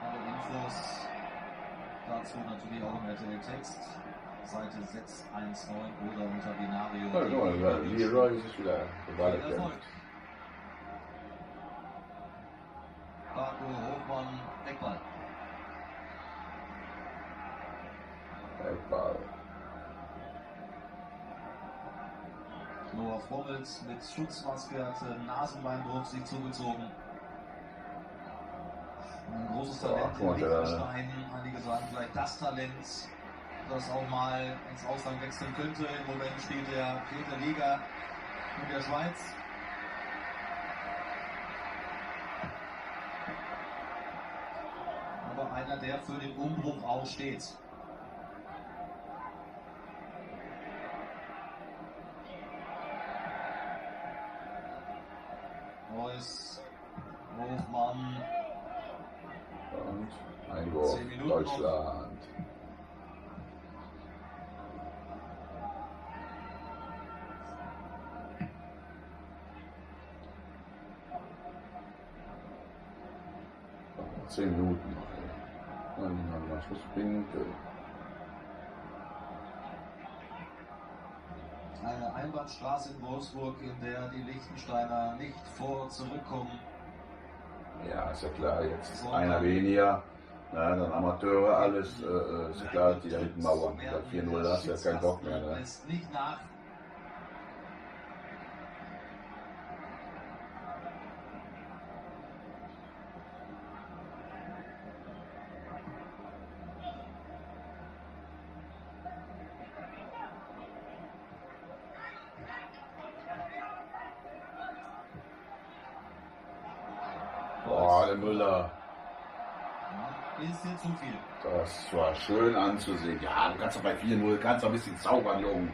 Speaker 2: Alle Infos dazu natürlich auch im RTL-Text. Seite 619 oder unter Binario.
Speaker 1: Ja, guck mal, Leroy ist wieder
Speaker 2: Erfolg. Marco Hofmann, Eckball.
Speaker 1: Eckball.
Speaker 2: Noah Frommels mit Schutzmaske hatte Nasenbeindruck sich zugezogen. Ein großes Talent in Liechtenstein. Einige sagen vielleicht das Talent, das auch mal ins Ausland wechseln könnte. Im Moment spielt er vierte Liga in der Schweiz. Der für den Umbruch auch steht. Reus, Hofmann,
Speaker 1: Und Einwurf Deutschland. Zehn Minuten. Mal Schlusspinkel.
Speaker 2: eine Einbahnstraße in Wolfsburg, in der die Liechtensteiner nicht vor zurückkommen.
Speaker 1: Ja, ist ja klar, jetzt ist einer weniger. Na, dann Amateure, alles, äh, äh, ist ja klar, die da hinten mauern. Bei 4-0 hast du ja keinen Bock mehr. Ne?
Speaker 2: Lässt nicht nach. Ja, Ist dir zu viel.
Speaker 1: Das war schön anzusehen. Ja, du kannst doch bei 4-0, kannst doch ein bisschen zaubern, Jungen.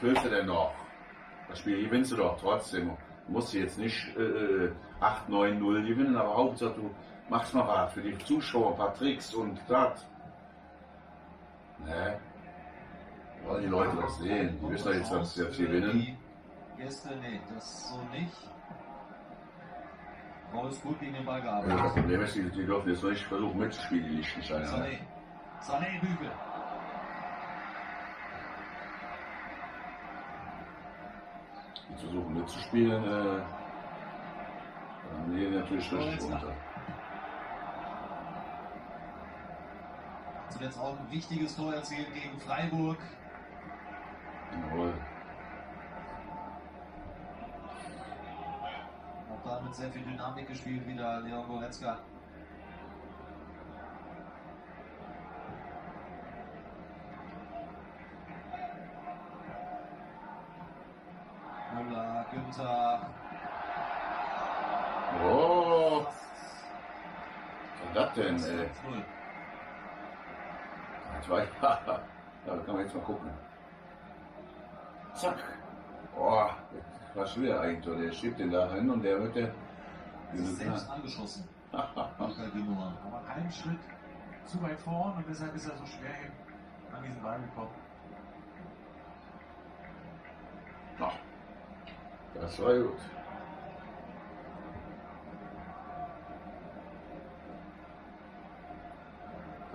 Speaker 1: Willst du denn noch? Das Spiel gewinnst du doch trotzdem. Du musst jetzt nicht äh, 8-9-0 gewinnen, aber Hauptsache du machst mal was für die Zuschauer, ein paar Tricks und das. Ne? Wollen die Leute das sehen? Die wissen doch jetzt, dass sie jetzt gewinnen.
Speaker 2: Die Gäste, nee, das so nicht. Reus gut gegen den Ball
Speaker 1: Ja, das
Speaker 2: gearbeitet.
Speaker 1: Problem ist, die, die dürfen jetzt nicht versuchen mitzuspielen, die Liechtensteiner. ne?
Speaker 2: Sané. Sané Bügel.
Speaker 1: Die versuchen mitzuspielen, äh, dann gehen natürlich richtig runter.
Speaker 2: Zuletzt auch ein wichtiges Tor erzielt gegen Freiburg. Mit sehr viel Dynamik gespielt wieder Leon Goretzka. Müller, Günther.
Speaker 1: Oh, was war das denn, ey?
Speaker 2: 0.
Speaker 1: Jetzt war ich, *laughs* ja, da kann man jetzt mal gucken. Zack. Boah, das war schon wieder Eigentor. Der schiebt den da hin und der wird der.
Speaker 2: Selbst angeschossen. Gündogan.
Speaker 3: Aber keinen Schritt zu weit vorn und deshalb ist er so schwer hin an diesen Ball gekommen.
Speaker 1: Ach, das war gut.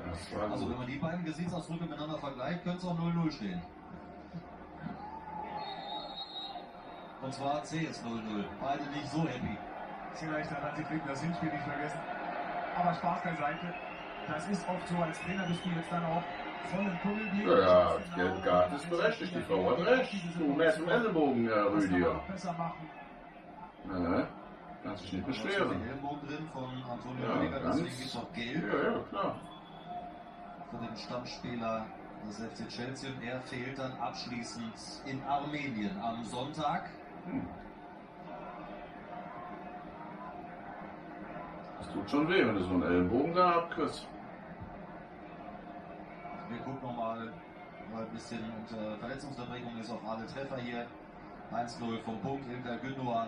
Speaker 1: Das war
Speaker 2: Also wenn man die beiden Gesichtsausdrücke miteinander vergleicht, könnte es auch 0-0 stehen. Und zwar CS 0-0. Beide nicht so happy.
Speaker 3: Vielleicht hat Hansi Flick das Hinspiel nicht vergessen. Aber Spaß beiseite. Das ist oft so als Trainer des Spiels dann auch voll im Tunnel gehen.
Speaker 1: Ja, gelbe Karte ist berechtigt. Die Frau hat recht. Du mehr zum Ellenbogen,
Speaker 3: man
Speaker 1: Rüdiger.
Speaker 3: besser machen.
Speaker 1: Ja, ne? Kannst dich nicht
Speaker 2: Da ist
Speaker 1: beschweren.
Speaker 2: den Ellenbogen drin von Antonio
Speaker 1: Ja,
Speaker 2: Rüdiger, deswegen gibt es auch gelb
Speaker 1: Ja, ja, klar.
Speaker 2: für den Stammspieler des FC Chelsea und er fehlt dann abschließend in Armenien am Sonntag.
Speaker 1: Hm. Tut schon weh, wenn du so einen Ellenbogen da abkriegst.
Speaker 2: Wir gucken nochmal, weil ein bisschen unter Verletzungsunterbrechung ist auch alle Treffer hier. 1-0 vom Punkt, Ilkay Gündogan.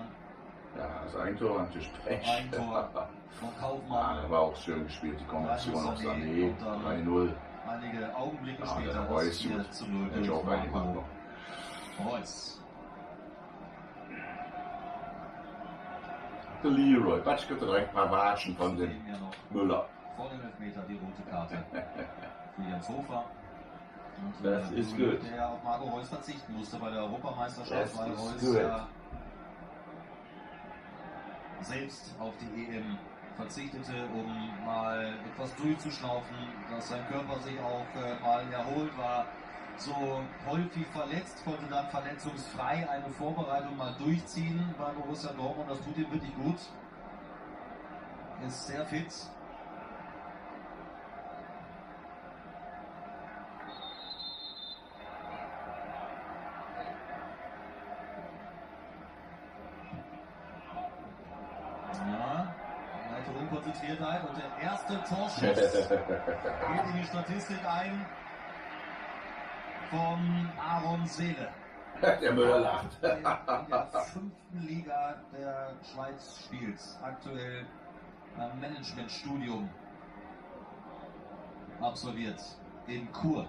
Speaker 1: Ja, das Eigentor natürlich Pech.
Speaker 2: Eigentor *laughs* von
Speaker 1: Ja,
Speaker 2: Kaufmann.
Speaker 1: der war auch schön gespielt, die Kombination auf Sané,
Speaker 2: Und dann-
Speaker 1: 3-0.
Speaker 2: Einige Augenblicke
Speaker 1: Ja,
Speaker 2: später das
Speaker 1: Reus,
Speaker 2: 4
Speaker 1: gut.
Speaker 2: zu 0
Speaker 1: Hätte ich
Speaker 2: durch
Speaker 1: auch reingemacht
Speaker 2: Marco
Speaker 1: noch.
Speaker 2: Reus.
Speaker 1: Der Leroy, Batschke direkt ein paar Watschen von dem Müller.
Speaker 2: vor dem Elfmeter die rote Karte für Jens Hofer. Und,
Speaker 1: Das
Speaker 2: äh,
Speaker 1: ist gut.
Speaker 2: Der auf Marco Reus verzichten musste bei der Europameisterschaft,
Speaker 1: Das
Speaker 2: weil Reus ja selbst auf die EM verzichtete, um mal etwas durchzuschnaufen, dass sein Körper sich auch äh, mal erholt war. So häufig verletzt, konnte dann verletzungsfrei eine Vorbereitung mal durchziehen bei Borussia Dortmund. Das tut ihm wirklich gut. Ist sehr fit. Ja, weitere Unkonzentriertheit und der erste Torschuss *laughs* geht in die Statistik ein von Aaron Seele. *laughs*
Speaker 1: Der Müller lacht.
Speaker 2: Der in der fünften Liga der Schweiz spielt. Aktuell Managementstudium absolviert in Chur.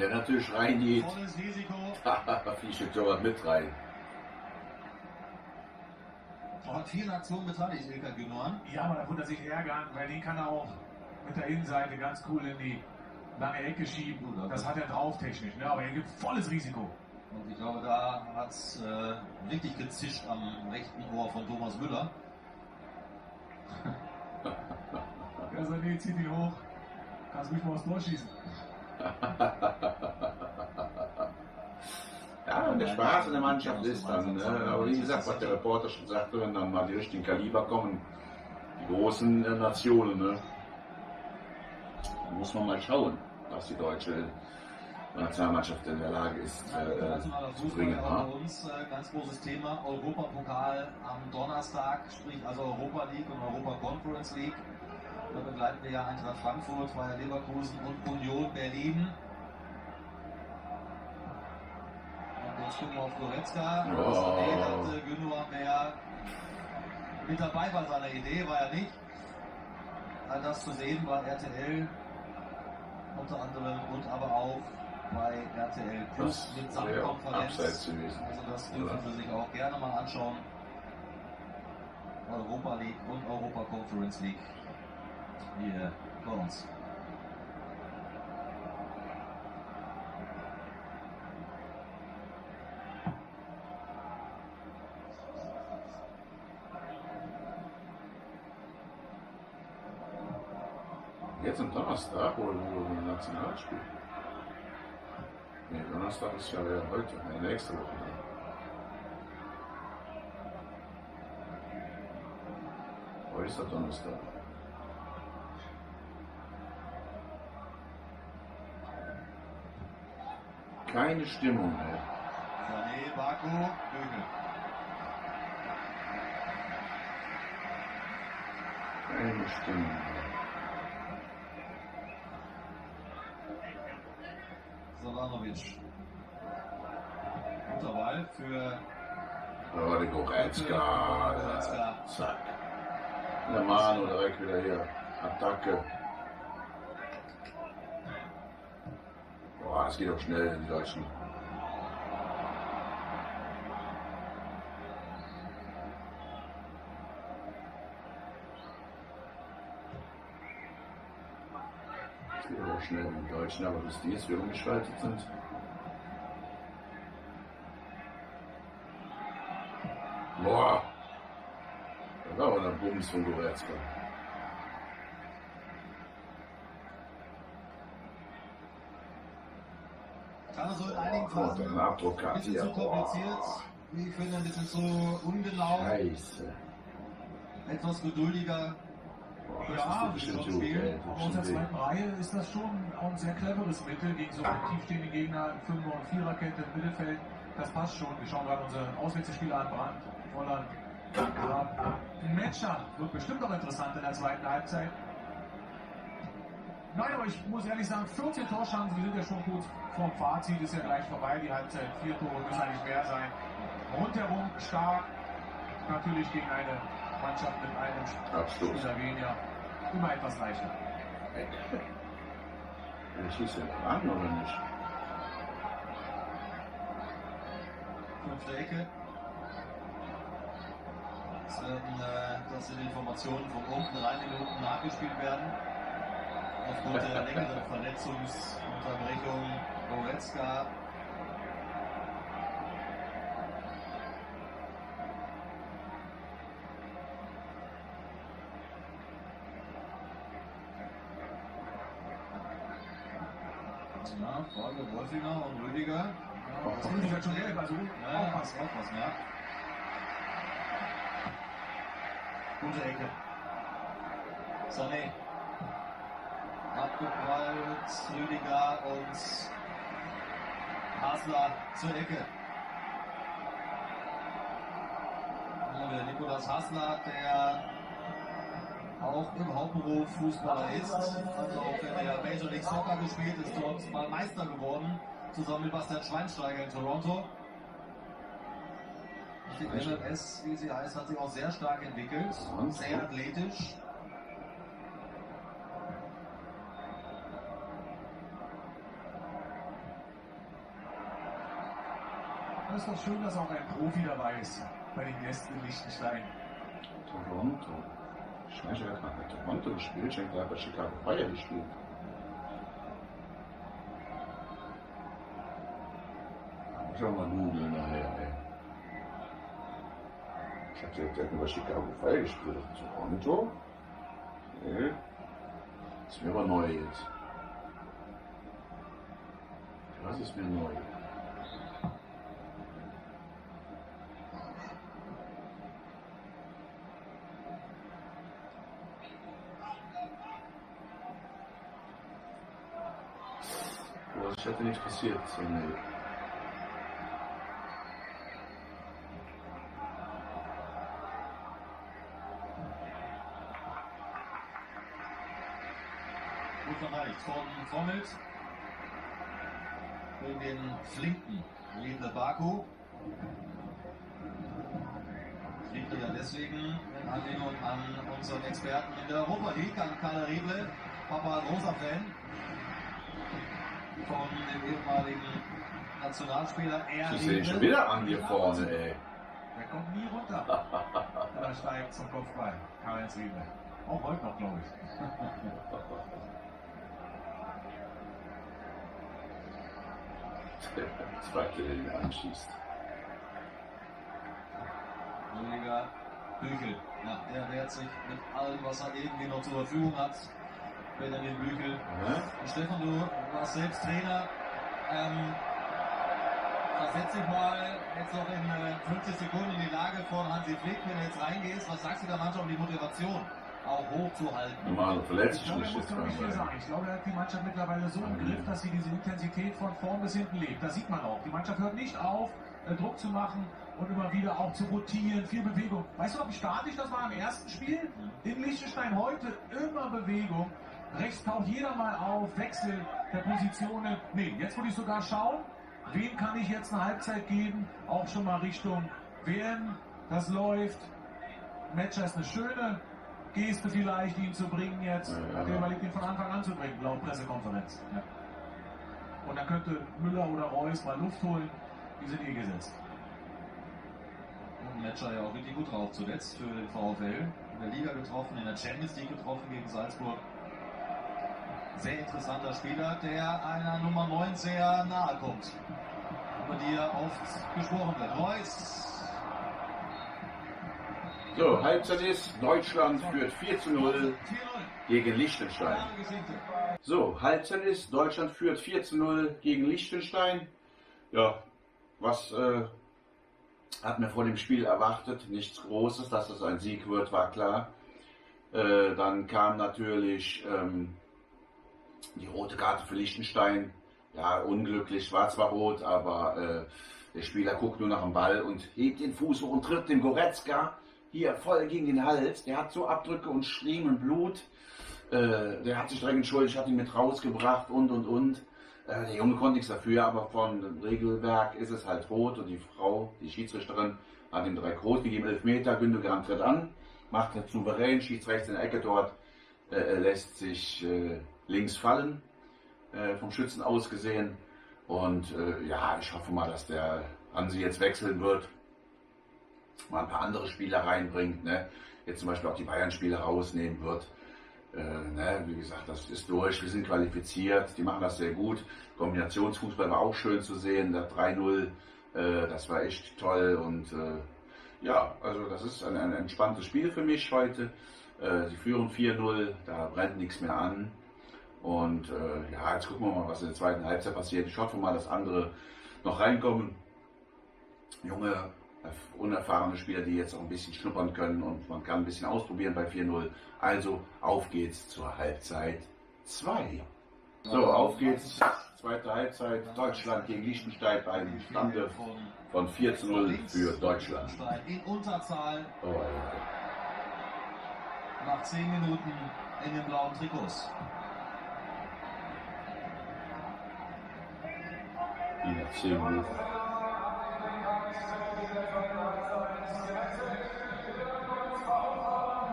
Speaker 1: Der natürlich reingeht,
Speaker 2: Volles Risiko. *laughs*
Speaker 1: fliegt der Torwart mit rein.
Speaker 2: Er hat vielen Aktionen beteiligt, Ilkay Gündogan.
Speaker 3: Ja, aber da wird er sich ärgern, weil den kann er auch mit der Innenseite ganz cool in die lange Ecke schieben. Das hat er drauf technisch, ne? aber er gibt volles Risiko.
Speaker 2: Und ich glaube, da hat es äh, richtig gezischt am rechten Ohr von Thomas Müller. *laughs*
Speaker 3: Ja, Sané zieht ihn hoch. Kannst ruhig mal aufs Tor schießen. *laughs*
Speaker 1: Ja, und der Spaß in der Mannschaft ist dann, ne? aber wie gesagt, was der Reporter schon sagte, wenn dann mal die richtigen Kaliber kommen, die großen äh, Nationen, ne? da muss man mal schauen, was die deutsche Nationalmannschaft in der Lage ist
Speaker 2: Ja,
Speaker 1: äh,
Speaker 2: internationaler
Speaker 1: zu bringen. Ne?
Speaker 2: bei uns äh, ganz großes Thema. Europapokal am Donnerstag, sprich also Europa League und Europa Conference League. Da begleiten wir ja Eintracht Frankfurt, Bayer Leverkusen und Union Berlin. Und jetzt gucken wir auf Goretzka. Das Gündogan mehr mit dabei bei seiner Idee, war er nicht. All das zu sehen war RTL unter anderem und aber auch bei RTL Plus mit Samtkonferenz. Also das dürfen Sie sich auch gerne mal anschauen. Europa League und Europa Conference League uns.
Speaker 1: Jetzt am Donnerstag oder wo ein Nationalspiel? Nee, Donnerstag ist ja wieder heute, nee, nächste Woche. ne? Heute ist der Donnerstag. Keine Stimmung mehr.
Speaker 2: Sané, Baku, Bögel.
Speaker 1: Keine Stimmung mehr.
Speaker 2: Solanovic. Guter Ball für
Speaker 1: Oh, der Goretzka. Zack. Der Manu direkt wieder hier. Attacke. Das geht auch schnell, die Deutschen. Das geht auch schnell, die Deutschen, aber bis die jetzt wieder umgeschaltet sind. Boah. Das war aber ein Bums von Goretzka.
Speaker 2: Kann so in einigen
Speaker 1: Oh,
Speaker 2: Phasen
Speaker 1: der Abdruck
Speaker 2: ein
Speaker 1: hat
Speaker 2: bisschen
Speaker 1: hier.
Speaker 2: zu kompliziert. Wie ich finde, ein bisschen zu ungenau.
Speaker 1: Scheiße.
Speaker 2: Etwas geduldiger.
Speaker 1: Boah,
Speaker 3: Ja,
Speaker 1: das ist. Das
Speaker 3: Bei
Speaker 1: ist
Speaker 3: unserer
Speaker 1: bestimmt
Speaker 3: zweiten Reihe ist das schon auch ein sehr cleveres Mittel gegen so einen tiefstehenden Gegner, Fünfer- und Viererkette im Mittelfeld. Das passt schon. Wir schauen gerade unsere Auswechselspieler an, Brandt, Volland. Ja, ein Matcher wird bestimmt auch interessant in der zweiten Halbzeit. Nein, aber ich muss ehrlich sagen, 14 Torschancen, wir sind ja schon gut vom Fazit, ist ja gleich vorbei, die Halbzeit. Vier Tore müssen eigentlich mehr sein. Rundherum stark, natürlich gegen eine Mannschaft mit einem
Speaker 1: Abstoß.
Speaker 3: Spieler weniger, immer etwas leichter.
Speaker 1: Er schießt ja an, oder nicht?
Speaker 2: Fünfte Ecke. Es werden, äh, das sind Informationen von unten rein in den unten nachgespielt werden. Aufgrund der längeren Verletzungsunterbrechung Goretzka. Ja, Frage Wolfinger und Rüdiger. Ja,
Speaker 3: Das ich jetzt schon gelb, also
Speaker 2: ja,
Speaker 3: aufpassen.
Speaker 2: aufpassen, ja. Gute Ecke. Sané. Abgeprallt, Rüdiger und Hasler zur Ecke. Und der Nikolas Hasler, der auch im Hauptberuf Fußballer ist. Also auch wenn er Major League Soccer gespielt ist, dort mal Meister geworden, zusammen mit Bastian Schweinsteiger in Toronto. Die MLS, wie sie heißt, hat sich auch sehr stark entwickelt, sehr athletisch.
Speaker 3: Ist doch schön, dass auch ein Profi dabei ist bei den Gästen in Liechtenstein.
Speaker 1: Toronto. Schmeichel hat mal bei Toronto gespielt, schenkt er bei Chicago Fire gespielt. Da muss ich auch mal googeln nachher, ey. Ich hab hat nur bei Chicago Fire gespielt. Toronto? Nee. Das ist mir aber neu jetzt. Das ist mir neu. Nee.
Speaker 2: Gut verteidigt von Trommelt. Gegen den flinken Linde Baku. Fliegt ja deswegen in Anlehnung an unseren Experten in der Europa League, an Kalle Reble, Papa großer Fan von dem ehemaligen Nationalspieler Er
Speaker 1: Ich sehe schon wieder an hier vorne, ey.
Speaker 3: Der kommt nie runter. *laughs* Oder steigt zum Kopfball. Karl-Heinz Riebe. Auch heute noch, glaube ich.
Speaker 1: Zweite, der ihn anschießt.
Speaker 2: Rüdiger Büchel. Ja, der wehrt sich mit allem, was er irgendwie noch zur Verfügung hat. Benjamin Büchel.
Speaker 1: Ja?
Speaker 2: Stefan, du warst selbst Trainer. Ähm, versetz dich mal jetzt noch in äh, 50 Sekunden in die Lage von Hansi Flick, wenn du jetzt reingehst. Was sagst du der Mannschaft um die Motivation auch hochzuhalten?
Speaker 1: Normale verletzt
Speaker 3: Ich
Speaker 1: sich
Speaker 3: glaube, er
Speaker 1: nicht
Speaker 3: muss nicht sagen. Ich glaube, er hat die Mannschaft mittlerweile so im Griff, dass sie diese Intensität von vorn bis hinten lebt. Das sieht man auch. Die Mannschaft hört nicht auf, äh, Druck zu machen und immer wieder auch zu rotieren, viel Bewegung. Weißt du, wie statisch das war im ersten Spiel? In Liechtenstein heute immer Bewegung. Rechts taucht jeder mal auf, Wechsel der Positionen. Nee, jetzt würde ich sogar schauen, wem kann ich jetzt eine Halbzeit geben? Auch schon mal Richtung WM. Das läuft. Matcher ist eine schöne Geste vielleicht, ihn zu bringen jetzt.
Speaker 1: Ja,
Speaker 3: Hat
Speaker 1: ja.
Speaker 3: er überlegt, ihn von Anfang an zu bringen, laut Pressekonferenz. Ja. Und dann könnte Müller oder Reus mal Luft holen. Die sind eh gesetzt.
Speaker 2: Und Matcher ja auch richtig gut drauf zuletzt für den VfL. In der Liga getroffen, in der Champions League getroffen gegen Salzburg. Sehr interessanter Spieler, der einer Nummer 9 sehr nahe kommt. Über die ja oft gesprochen wird. Reus.
Speaker 1: So, Halbzeit ist, Deutschland führt 4 zu 0
Speaker 2: 4-0.
Speaker 1: gegen Liechtenstein. So, Halbzeit ist, Deutschland führt 4 zu 0 gegen Liechtenstein. Ja, was äh, hat mir vor dem Spiel erwartet? Nichts Großes, dass es ein Sieg wird, war klar. Äh, dann kam natürlich ähm, die rote Karte für Liechtenstein. Ja, unglücklich, war zwar rot, aber äh, der Spieler guckt nur nach dem Ball und hebt den Fuß hoch und tritt den Goretzka hier voll gegen den Hals. Der hat so Abdrücke und Striemen Blut. Äh, der hat sich direkt entschuldigt, hat ihn mit rausgebracht und und und. Äh, der Junge konnte nichts dafür, aber von dem Regelwerk ist es halt rot und die Frau, die Schiedsrichterin, hat ihm direkt rot gegeben, elf Meter, Gündogan tritt an, macht er souverän, schießt rechts in der Ecke dort, äh, lässt sich äh, links fallen, äh, vom Schützen aus gesehen. Und äh, ja, ich hoffe mal, dass der Hansi jetzt wechseln wird, mal ein paar andere Spieler reinbringt, ne? jetzt zum Beispiel auch die Bayern-Spieler rausnehmen wird. Äh, ne, wie gesagt, das ist durch, wir sind qualifiziert, die machen das sehr gut. Kombinationsfußball war auch schön zu sehen, der 3-0, äh, das war echt toll und äh, ja, also das ist ein, ein entspanntes Spiel für mich heute. Äh, sie führen 4-0, da brennt nichts mehr an. Und äh, ja, jetzt gucken wir mal, was in der zweiten Halbzeit passiert. Ich hoffe mal, dass andere noch reinkommen. Junge, unerfahrene Spieler, die jetzt auch ein bisschen schnuppern können und man kann ein bisschen ausprobieren bei 4-0. Also auf geht's zur Halbzeit 2. So, auf geht's. Zweite Halbzeit. Deutschland gegen Liechtenstein bei einem Stande von 4 zu 0 für Deutschland.
Speaker 2: In Unterzahl
Speaker 1: Oh, ja.
Speaker 2: nach 10 Minuten in den blauen Trikots.
Speaker 1: Die nach 10 Minuten.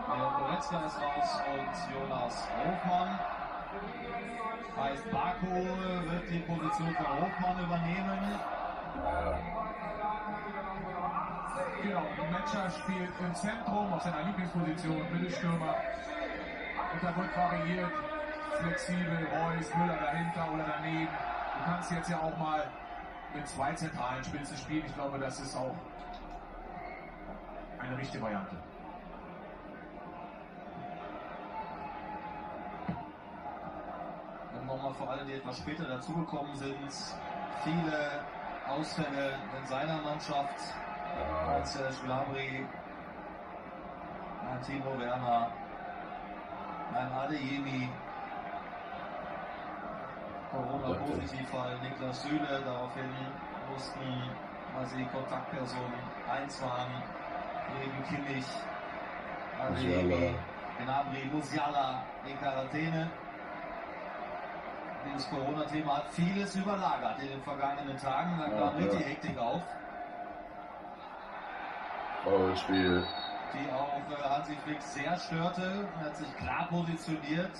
Speaker 2: Der Goretzka ist raus und Jonas Hofmann. Heißt, Baku wird die Position von Hofmann übernehmen.
Speaker 3: Genau, Metscher spielt im Zentrum auf seiner Lieblingsposition, Mittelstürmer. Und wird variiert, flexibel, Reus, Müller dahinter oder daneben. Du kannst jetzt ja auch mal mit zwei zentralen Spitzen spielen. Ich glaube, das ist auch eine richtige Variante.
Speaker 2: Und nochmal vor allem, die etwas später dazugekommen sind, viele Ausfälle in seiner Mannschaft. Als Schlabri, ein Timo Werner, ein Adeyemi, Corona-Positivfall, Niklas Süle, daraufhin mussten die Kontaktpersonen eins waren, neben Kimmich, Adeyemi, Gnabry, Musiala in Quarantäne. Dieses Corona-Thema hat vieles überlagert in den vergangenen Tagen. Da
Speaker 1: Ja,
Speaker 2: kam richtig
Speaker 1: ja.
Speaker 2: Hektik auf,
Speaker 1: Tolles Spiel.
Speaker 2: die auch äh, Hansi Flick sehr störte. Er hat sich klar positioniert.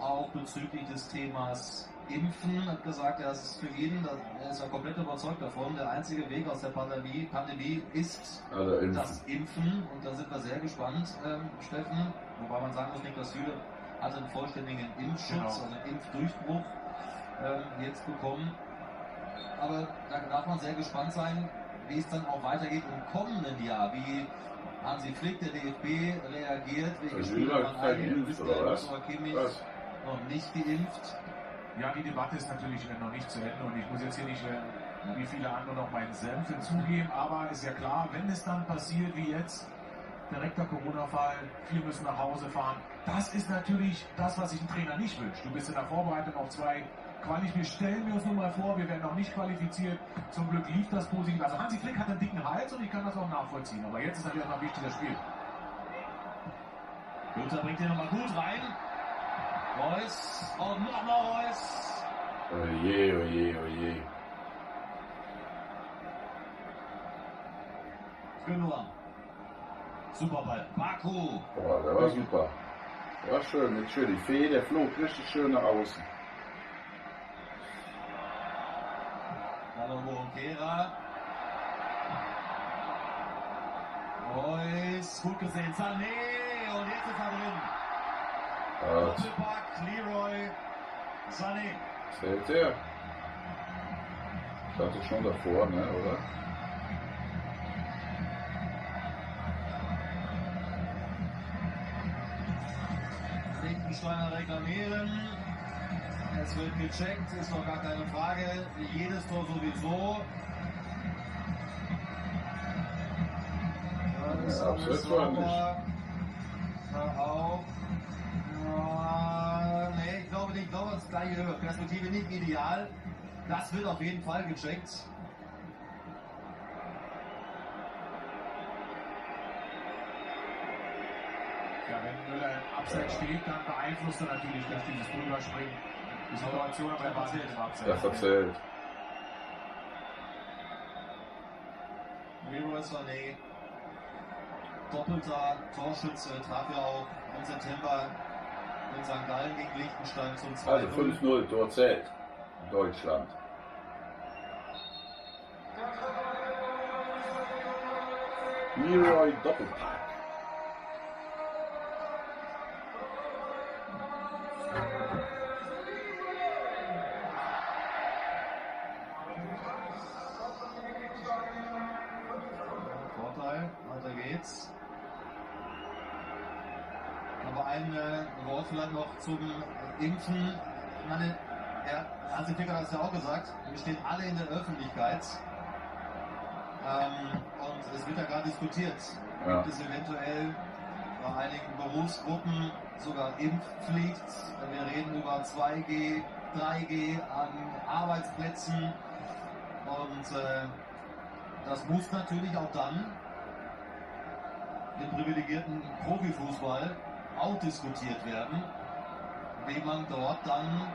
Speaker 2: Auch bezüglich des Themas Impfen hat gesagt, er ist für ihn, da- er ist ja komplett überzeugt davon, der einzige Weg aus der Pandemie, Pandemie ist
Speaker 1: Also im
Speaker 2: das Impfen. Und da sind wir sehr gespannt, ähm, Steffen. Wobei man sagen muss, Niklas Süle hatte einen vollständigen Impfschutz,
Speaker 3: Genau.
Speaker 2: also einen Impfdurchbruch ähm, jetzt bekommen. Aber da darf man sehr gespannt sein, wie es dann auch weitergeht im kommenden Jahr, wie Hansi Flick, der DFB, reagiert, welche Spieler man einnimmt. Kimmich
Speaker 1: Was?
Speaker 2: Noch nicht geimpft?
Speaker 3: Ja, die Debatte ist natürlich äh, noch nicht zu Ende und ich muss jetzt hier nicht äh, wie viele andere noch meinen Senf hinzugeben, aber ist ja klar, wenn es dann passiert wie jetzt, direkter Corona-Fall, viele müssen nach Hause fahren, das ist natürlich das, was sich ein Trainer nicht wünscht. Du bist in der Vorbereitung auf zwei Quali, wir stellen wir uns nun mal vor, wir werden noch nicht qualifiziert. Zum Glück lief das positiv. Also Hansi Flick hat einen dicken Hals und ich kann das auch nachvollziehen. Aber jetzt ist natürlich auch noch ein wichtiges Spiel.
Speaker 2: Luther bringt den nochmal gut rein. Reus und nochmal Reus.
Speaker 1: Oje, oje, oje.
Speaker 2: Für nur. Super Ball. Baku.
Speaker 1: Boah, der war super. Der war schön, mit schön. Die Fee, der flog richtig schön nach außen.
Speaker 2: Hallo Kera. Reus. Gut gesehen. Sané. Und jetzt ist er drin.
Speaker 1: Ja.
Speaker 2: Sané.
Speaker 1: zählt der. Ich dachte schon davor, ne, oder?
Speaker 2: Linken Liechtensteiner reklamieren. Es wird gecheckt, ist doch gar keine Frage. Jedes Tor sowieso. Ja, ist alles
Speaker 1: Abseits war
Speaker 2: sauber. Hör auf. Ich glaube, das gleiche Perspektive nicht ideal. Das wird auf jeden Fall gecheckt.
Speaker 3: Ja, wenn Müller im Abseits steht, dann beeinflusst er natürlich, dass dieses Drüberspringen die Situation aber war nicht im Abseits.
Speaker 1: Das erzählt.
Speaker 2: Leroy Sané, doppelter Torschütze, traf ja auch im September in St. Gallen gegen Liechtenstein zum 2
Speaker 1: Also 5-0, Tor zählt. Deutschland. Leroy Doppelpack.
Speaker 2: Aber ein Wort vielleicht noch zum Impfen. Ich meine, ja, Hansi Picker hat es ja auch gesagt, wir stehen alle in der Öffentlichkeit. Ähm, und es wird ja gerade diskutiert.
Speaker 1: Ja.
Speaker 2: Gibt es eventuell bei einigen Berufsgruppen sogar Impfpflicht? Wir reden über 2G, 3G an Arbeitsplätzen. Und äh, das muss natürlich auch dann im privilegierten Profifußball auch diskutiert werden, wie man dort dann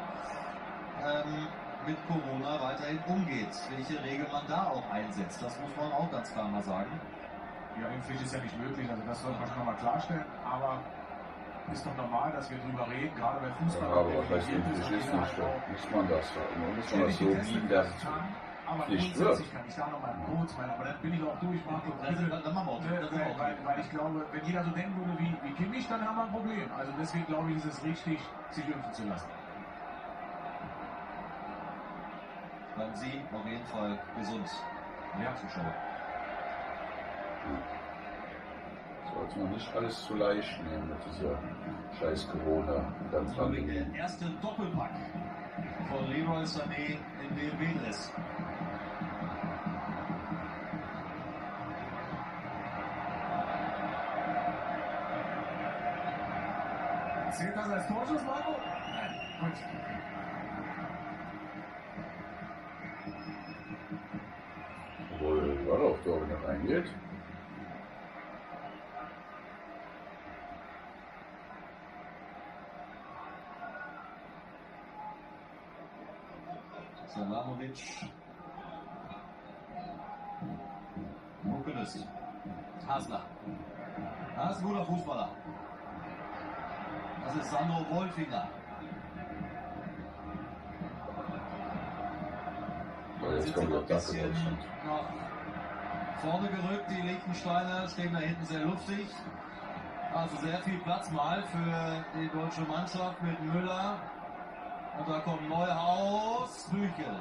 Speaker 2: ähm, mit Corona weiterhin umgeht, welche Regel man da auch einsetzt. Das muss man auch ganz klar mal sagen.
Speaker 3: Ja, Impfpflicht ist ja nicht möglich, also das sollte man schon mal klarstellen, aber ist doch normal, dass wir drüber reden, gerade bei
Speaker 1: Ja,
Speaker 3: Fußball.
Speaker 1: aber
Speaker 3: der
Speaker 1: was heißt denn,
Speaker 3: ist
Speaker 1: das nicht Muss man das. Man muss man das so biegen,
Speaker 3: werden
Speaker 1: dass
Speaker 3: kann, aber
Speaker 1: nicht
Speaker 3: grundsätzlich kann ich da noch mal kurz, weil, aber dann bin ich auch durch, Marco.
Speaker 2: Dann, dann, dann machen wir auch.
Speaker 3: Ne,
Speaker 2: Dann sind wir
Speaker 3: weil,
Speaker 2: auch
Speaker 3: weil, weil ich glaube, wenn jeder so denken würde wie, wie Kimmich, dann haben wir ein Problem. Also deswegen glaube ich, ist es richtig, sich impfen zu lassen.
Speaker 2: bleiben Sie auf jeden Fall gesund.
Speaker 3: Ja.
Speaker 2: Zuschauer.
Speaker 1: sollte man nicht alles zu leicht nehmen mit dieser scheiß Corona. Dann
Speaker 2: Das war
Speaker 1: dran
Speaker 2: der erste Doppelpack von Leroy Sané im DFB-Dress.
Speaker 3: Zählt das als Torschuss, Marco?
Speaker 2: Nein.
Speaker 3: Gut.
Speaker 1: Obwohl, war doch Tor, wenn er reingeht.
Speaker 2: Salamovic. Mukeles. Hasler. Guter Fußballer. Das ist Sandro Wolfinger.
Speaker 1: Jetzt
Speaker 2: Sind
Speaker 1: kommt
Speaker 2: noch ein bisschen nach vorne gerückt. Die Liechtensteiner stehen da hinten sehr luftig. Also sehr viel Platz mal für die deutsche Mannschaft mit Müller. Und da kommt Neuhaus, Büchel.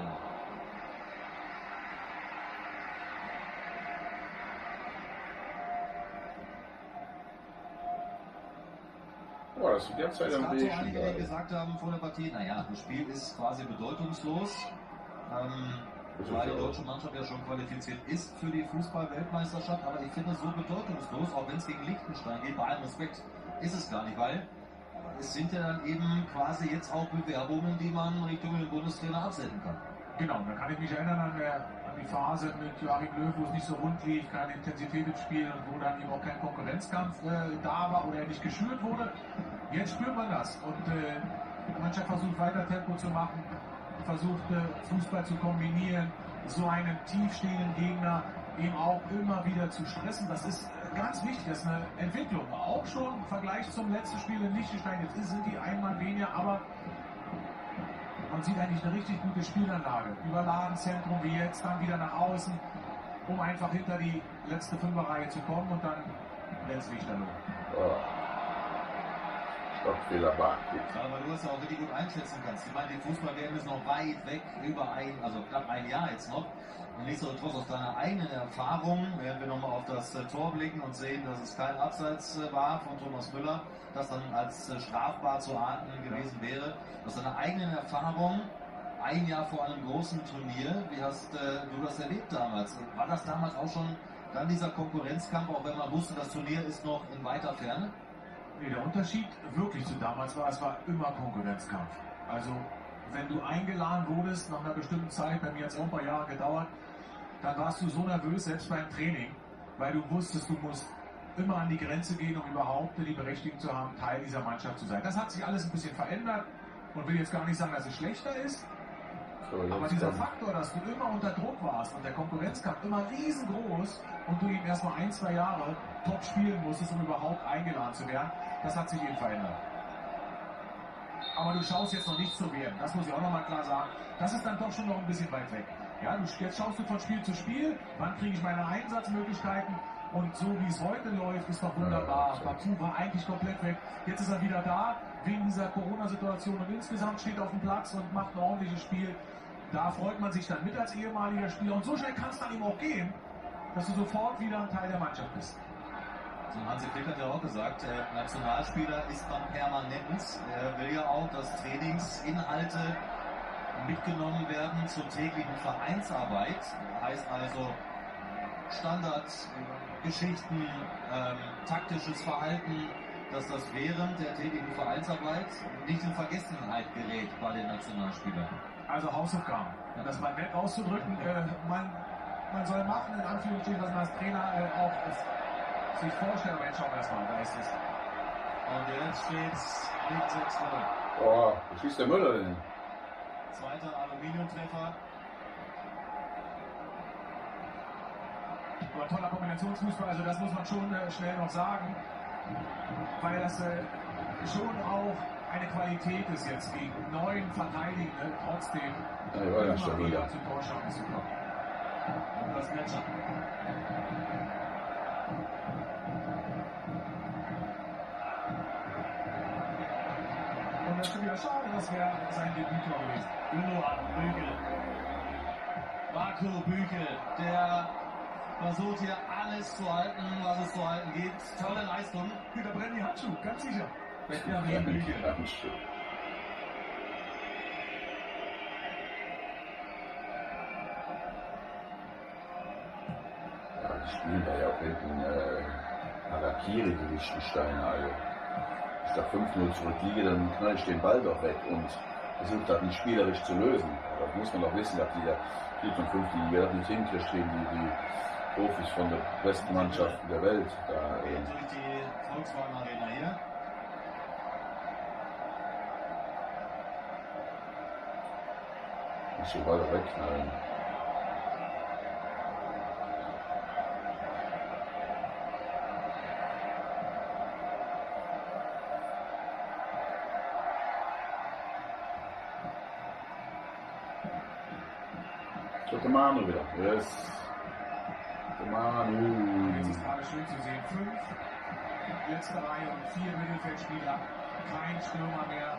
Speaker 1: Boah, das ist die ganze Zeit
Speaker 2: Es
Speaker 1: am
Speaker 2: so
Speaker 1: Regen
Speaker 2: einige, die gesagt haben vor der Partie, naja, das Spiel ist quasi bedeutungslos. Ähm, weil die deutsche Mannschaft ja schon qualifiziert ist für die Fußball-Weltmeisterschaft, aber ich finde es so bedeutungslos, auch wenn es gegen Liechtenstein geht, bei allem Respekt, ist es gar nicht, weil es sind ja dann eben quasi jetzt auch Bewerbungen, die man Richtung den Bundestrainer absenden kann.
Speaker 3: Genau, da kann ich mich erinnern an, der, die Phase mit Joachim Löw, wo es nicht so rund lief, keine Intensität im Spiel und wo dann eben auch kein Konkurrenzkampf äh, da war oder er nicht geschürt wurde. Jetzt spürt man das und äh, die Mannschaft versucht weiter Tempo zu machen, versucht äh, Fußball zu kombinieren, so einen tiefstehenden Gegner eben auch immer wieder zu stressen. Das ist äh, ganz wichtig, das ist eine Entwicklung. Auch schon im Vergleich zum letzten Spiel in Liechtenstein, jetzt sind die einmal weniger, aber man sieht eigentlich eine richtig gute Spielanlage. Überladenzentrum wie jetzt, dann wieder nach außen, um einfach hinter die letzte Fünferreihe zu kommen und dann letztlich dann
Speaker 1: Oh. Stockfehler Barkit.
Speaker 2: Ja, weil du das ja auch richtig gut einschätzen kannst. Ich meine, die Fußball-WM ist noch weit weg, über ein, also knapp ein Jahr jetzt noch. Und nichtsdestotrotz aus deiner eigenen Erfahrung, werden wir nochmal auf das äh, Tor blicken und sehen, dass es kein Abseits äh, war von Thomas Müller, das dann als äh, strafbar zu ahnden gewesen wäre. Aus deiner eigenen Erfahrung, ein Jahr vor einem großen Turnier, wie hast du das erlebt damals? War das damals auch schon dann dieser Konkurrenzkampf, auch wenn man wusste, das Turnier ist noch in weiter Ferne?
Speaker 3: Nee, der Unterschied wirklich zu damals war, es war immer Konkurrenzkampf. Also, wenn du eingeladen wurdest nach einer bestimmten Zeit, bei mir hat es auch ein paar Jahre gedauert, dann warst du so nervös, selbst beim Training, weil du wusstest, du musst immer an die Grenze gehen, um überhaupt die Berechtigung zu haben, Teil dieser Mannschaft zu sein. Das hat sich alles ein bisschen verändert und will jetzt gar nicht sagen, dass es schlechter ist, aber dieser Faktor, dass du immer unter Druck warst und der Konkurrenzkampf immer riesengroß und du ihm erstmal ein, zwei Jahre top spielen musstest, um überhaupt eingeladen zu werden, das hat sich eben verändert. Aber du schaust jetzt noch nicht zu werden, das muss ich auch nochmal klar sagen. Das ist dann doch schon noch ein bisschen weit weg. Ja, du, jetzt schaust du von Spiel zu Spiel, wann kriege ich meine Einsatzmöglichkeiten und so wie es heute läuft, ist doch wunderbar. Baku war eigentlich komplett weg. Jetzt ist er wieder da, wegen dieser Corona-Situation und insgesamt steht auf dem Platz und macht ein ordentliches Spiel. Da freut man sich dann mit als ehemaliger Spieler und so schnell kann es dann eben auch gehen, dass du sofort wieder ein Teil der Mannschaft bist.
Speaker 2: So, Hansi Flick hat ja auch gesagt, äh, Nationalspieler ist man permanent. Er will ja auch, dass Trainingsinhalte mitgenommen werden zur täglichen Vereinsarbeit. Heißt also Standard, äh, Geschichten, ähm, taktisches Verhalten, dass das während der täglichen Vereinsarbeit nicht in Vergessenheit gerät bei den Nationalspielern.
Speaker 3: Also Hausaufgaben. Das mal nett auszudrücken, äh, man, man soll machen, in Anführungsstrichen, was man als Trainer äh, auch es, sich vorstellt, aber jetzt schauen wir erst mal, da ist es.
Speaker 2: Und jetzt steht's liegt 6-0.
Speaker 1: Boah, wo schießt der Müller denn?
Speaker 2: Zweiter Aluminiumtreffer.
Speaker 3: Aber toller Kombinationsfußball, also das muss man schon äh, schnell noch sagen, weil das äh, schon auch eine Qualität ist jetzt gegen neun Verteidigende trotzdem
Speaker 1: Ja,
Speaker 3: immer wieder zum Torschaffen zu kommen.
Speaker 2: Und das Gletscher.
Speaker 3: Und das ist wieder schade, das wäre sein Debüttor gewesen.
Speaker 2: Gündogan, Bügel. Marco Bügel, der versucht hier alles zu halten, was es zu halten gibt. Tolle Leistung.
Speaker 3: Da brennen die Handschuhe, ganz sicher.
Speaker 1: Ja, die spielen da ja auch hinten äh, Harakiri, die Liechtensteiner. Also, ich da 5-0 zurückliege, dann knall ich den Ball doch weg und versuche das nicht spielerisch zu lösen. Aber das muss man doch wissen, dass die der 4. und 5. Liga das nicht hinkriegt, stehen die, die Profis von der besten Mannschaften der Welt. Da, äh,
Speaker 2: die Volkswagen Arena hier.
Speaker 1: Nicht so weit wegknallen. So, der Manu wieder. Yes. Der
Speaker 3: Jetzt
Speaker 1: Manu.
Speaker 3: ist gerade schön zu sehen. Fünf, letzte Reihe und vier Mittelfeldspieler. Kein Stürmer mehr.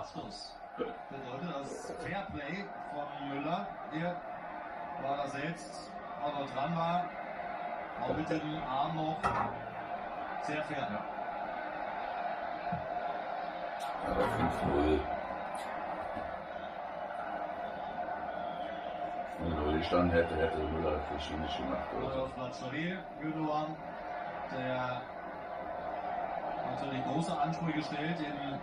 Speaker 2: Abschluss. Bedeutet das Fairplay von Müller. Hier war er selbst, auch noch dran war. Auch mit dem Arm noch. Sehr fair. Ja.
Speaker 1: Aber 5-0. 0 gestanden hätte, hätte Müller nicht gemacht. Oder
Speaker 2: auf stabil, Gündogan, der natürlich große Ansprüche stellt im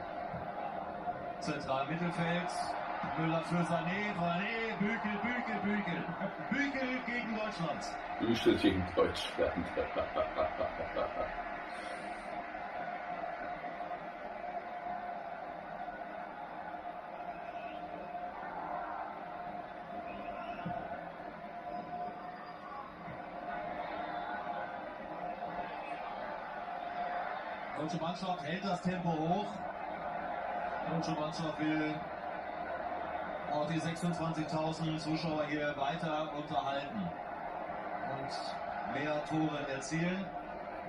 Speaker 2: Zentral Mittelfeld. Müller für Sané, Sané, Bügel, Bügel, Bügel. Bügel gegen Deutschland.
Speaker 1: Bügel gegen Deutschland.
Speaker 2: Deutsche Mannschaft hält das Tempo hoch. Deutsche Mannschaft will auch die 26.000 Zuschauer hier weiter unterhalten und mehr Tore erzielen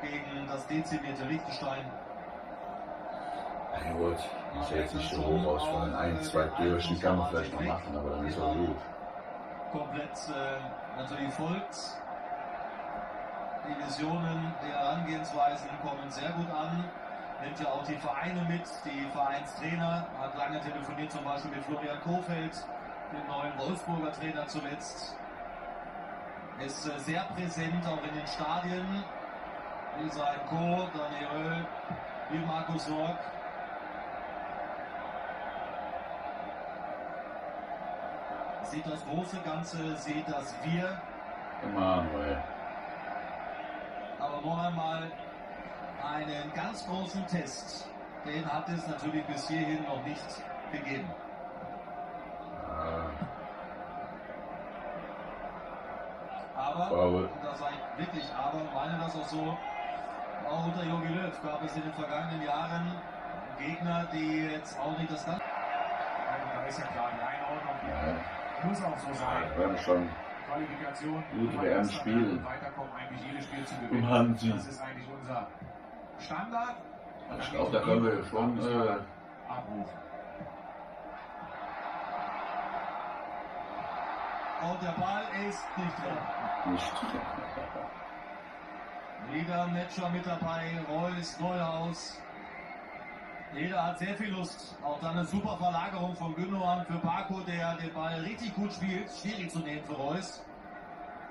Speaker 2: gegen das dezimierte Liechtenstein.
Speaker 1: Ja gut, muss ja jetzt nicht so hoch ausfallen. Ein, zwei Türchen kann man vielleicht noch machen, aber dann ist auch gut.
Speaker 2: Komplett äh, natürlich folgt. Die Visionen der Herangehensweisen kommen sehr gut an. Nimmt ja auch die Vereine mit, die Vereinstrainer. Hat lange telefoniert, zum Beispiel mit Florian Kofeld, dem neuen Wolfsburger Trainer zuletzt. Ist äh, sehr präsent auch in den Stadien. Wie sein Co., Daniel, wie Markus Sorg. Sieht das große Ganze, sieht das Wir.
Speaker 1: Emanuel.
Speaker 2: Aber noch einmal einen ganz großen Test. Den hat es natürlich bis hierhin noch nicht gegeben. Aber,
Speaker 1: Foul.
Speaker 2: und da sage ich wirklich aber, meine das auch so, auch unter Jogi Löw gab es in den vergangenen Jahren Gegner, die jetzt auch nicht das Land.
Speaker 3: Da ist ja klar, die Einordnung
Speaker 1: ja,
Speaker 3: muss auch so sein.
Speaker 1: wir haben schon
Speaker 3: Qualifikation.
Speaker 1: Gute WM spielen.
Speaker 3: Weiterkommen, eigentlich jedes Spiel zu gewinnen. Das ist eigentlich unser Standard.
Speaker 1: Ich glaube, da können wir schon äh,
Speaker 3: abrufen.
Speaker 2: Und der Ball ist nicht drin.
Speaker 1: nicht.
Speaker 2: Wieder Matcher mit dabei, Reus, Neuhaus. Jeder hat sehr viel Lust. Auch dann eine super Verlagerung von Gündogan für Paco, der den Ball richtig gut spielt. Schwierig zu nehmen für Reus.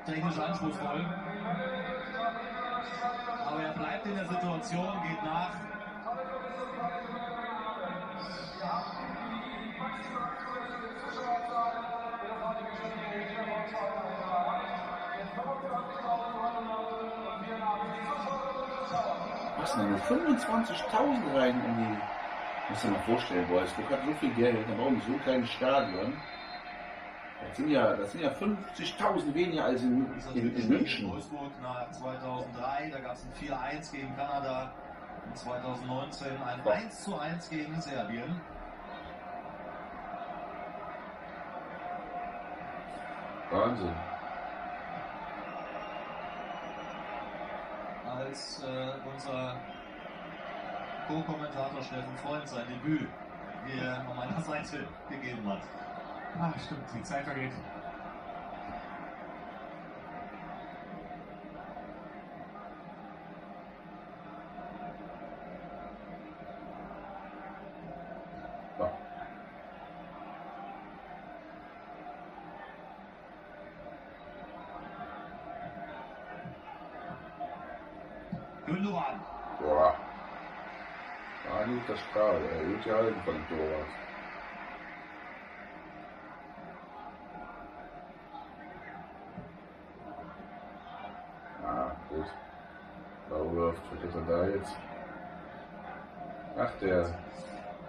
Speaker 2: Technisch anspruchsvoll. Aber er bleibt in der Situation, geht nach.
Speaker 1: Was denn nur 25.000 rein in die. Muss dir mal vorstellen, Wolfsburg hat so viel Geld, brauchen die so ein kleines Stadion. Das sind ja, das sind ja 50.000 weniger als in, in, in München.
Speaker 2: Wolfsburg nach 2003, da gab es ein 4-1 gegen Kanada. Und 2019 ein 1-1 gegen Serbien.
Speaker 1: Wahnsinn.
Speaker 2: als äh, unser Co-Kommentator Steffen Freund sein Debüt hier an meiner Seite *laughs* gegeben hat.
Speaker 3: Ach, stimmt, die Zeit vergeht.
Speaker 1: Ja.
Speaker 2: Gündogan.
Speaker 1: Boah. War ein guter Strahl, ey. Gut gehalten von dem Torwart. Ah, gut. Bauwurft, was ist denn da jetzt? Ach, der.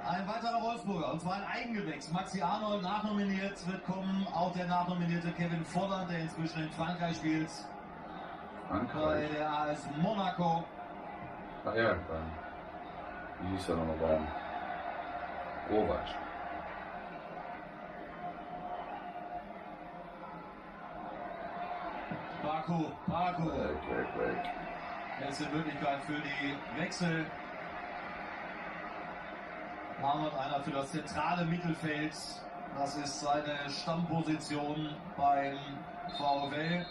Speaker 2: Ein weiterer Wolfsburger, und zwar ein Eigengewächs. Maxi Arnold nachnominiert wird kommen. Auch der nachnominierte Kevin Volland, der inzwischen in Frankreich spielt. Bei
Speaker 1: Frankreich.
Speaker 2: der AS Monaco.
Speaker 1: Ach ja, dann. Wie hieß er nochmal beim? Kovac.
Speaker 2: Baku, Baku.
Speaker 1: Weg, weg, weg.
Speaker 2: Jetzt in Möglichkeit für die Wechsel. Arnold einer für das zentrale Mittelfeld. Das ist seine Stammposition beim VfL.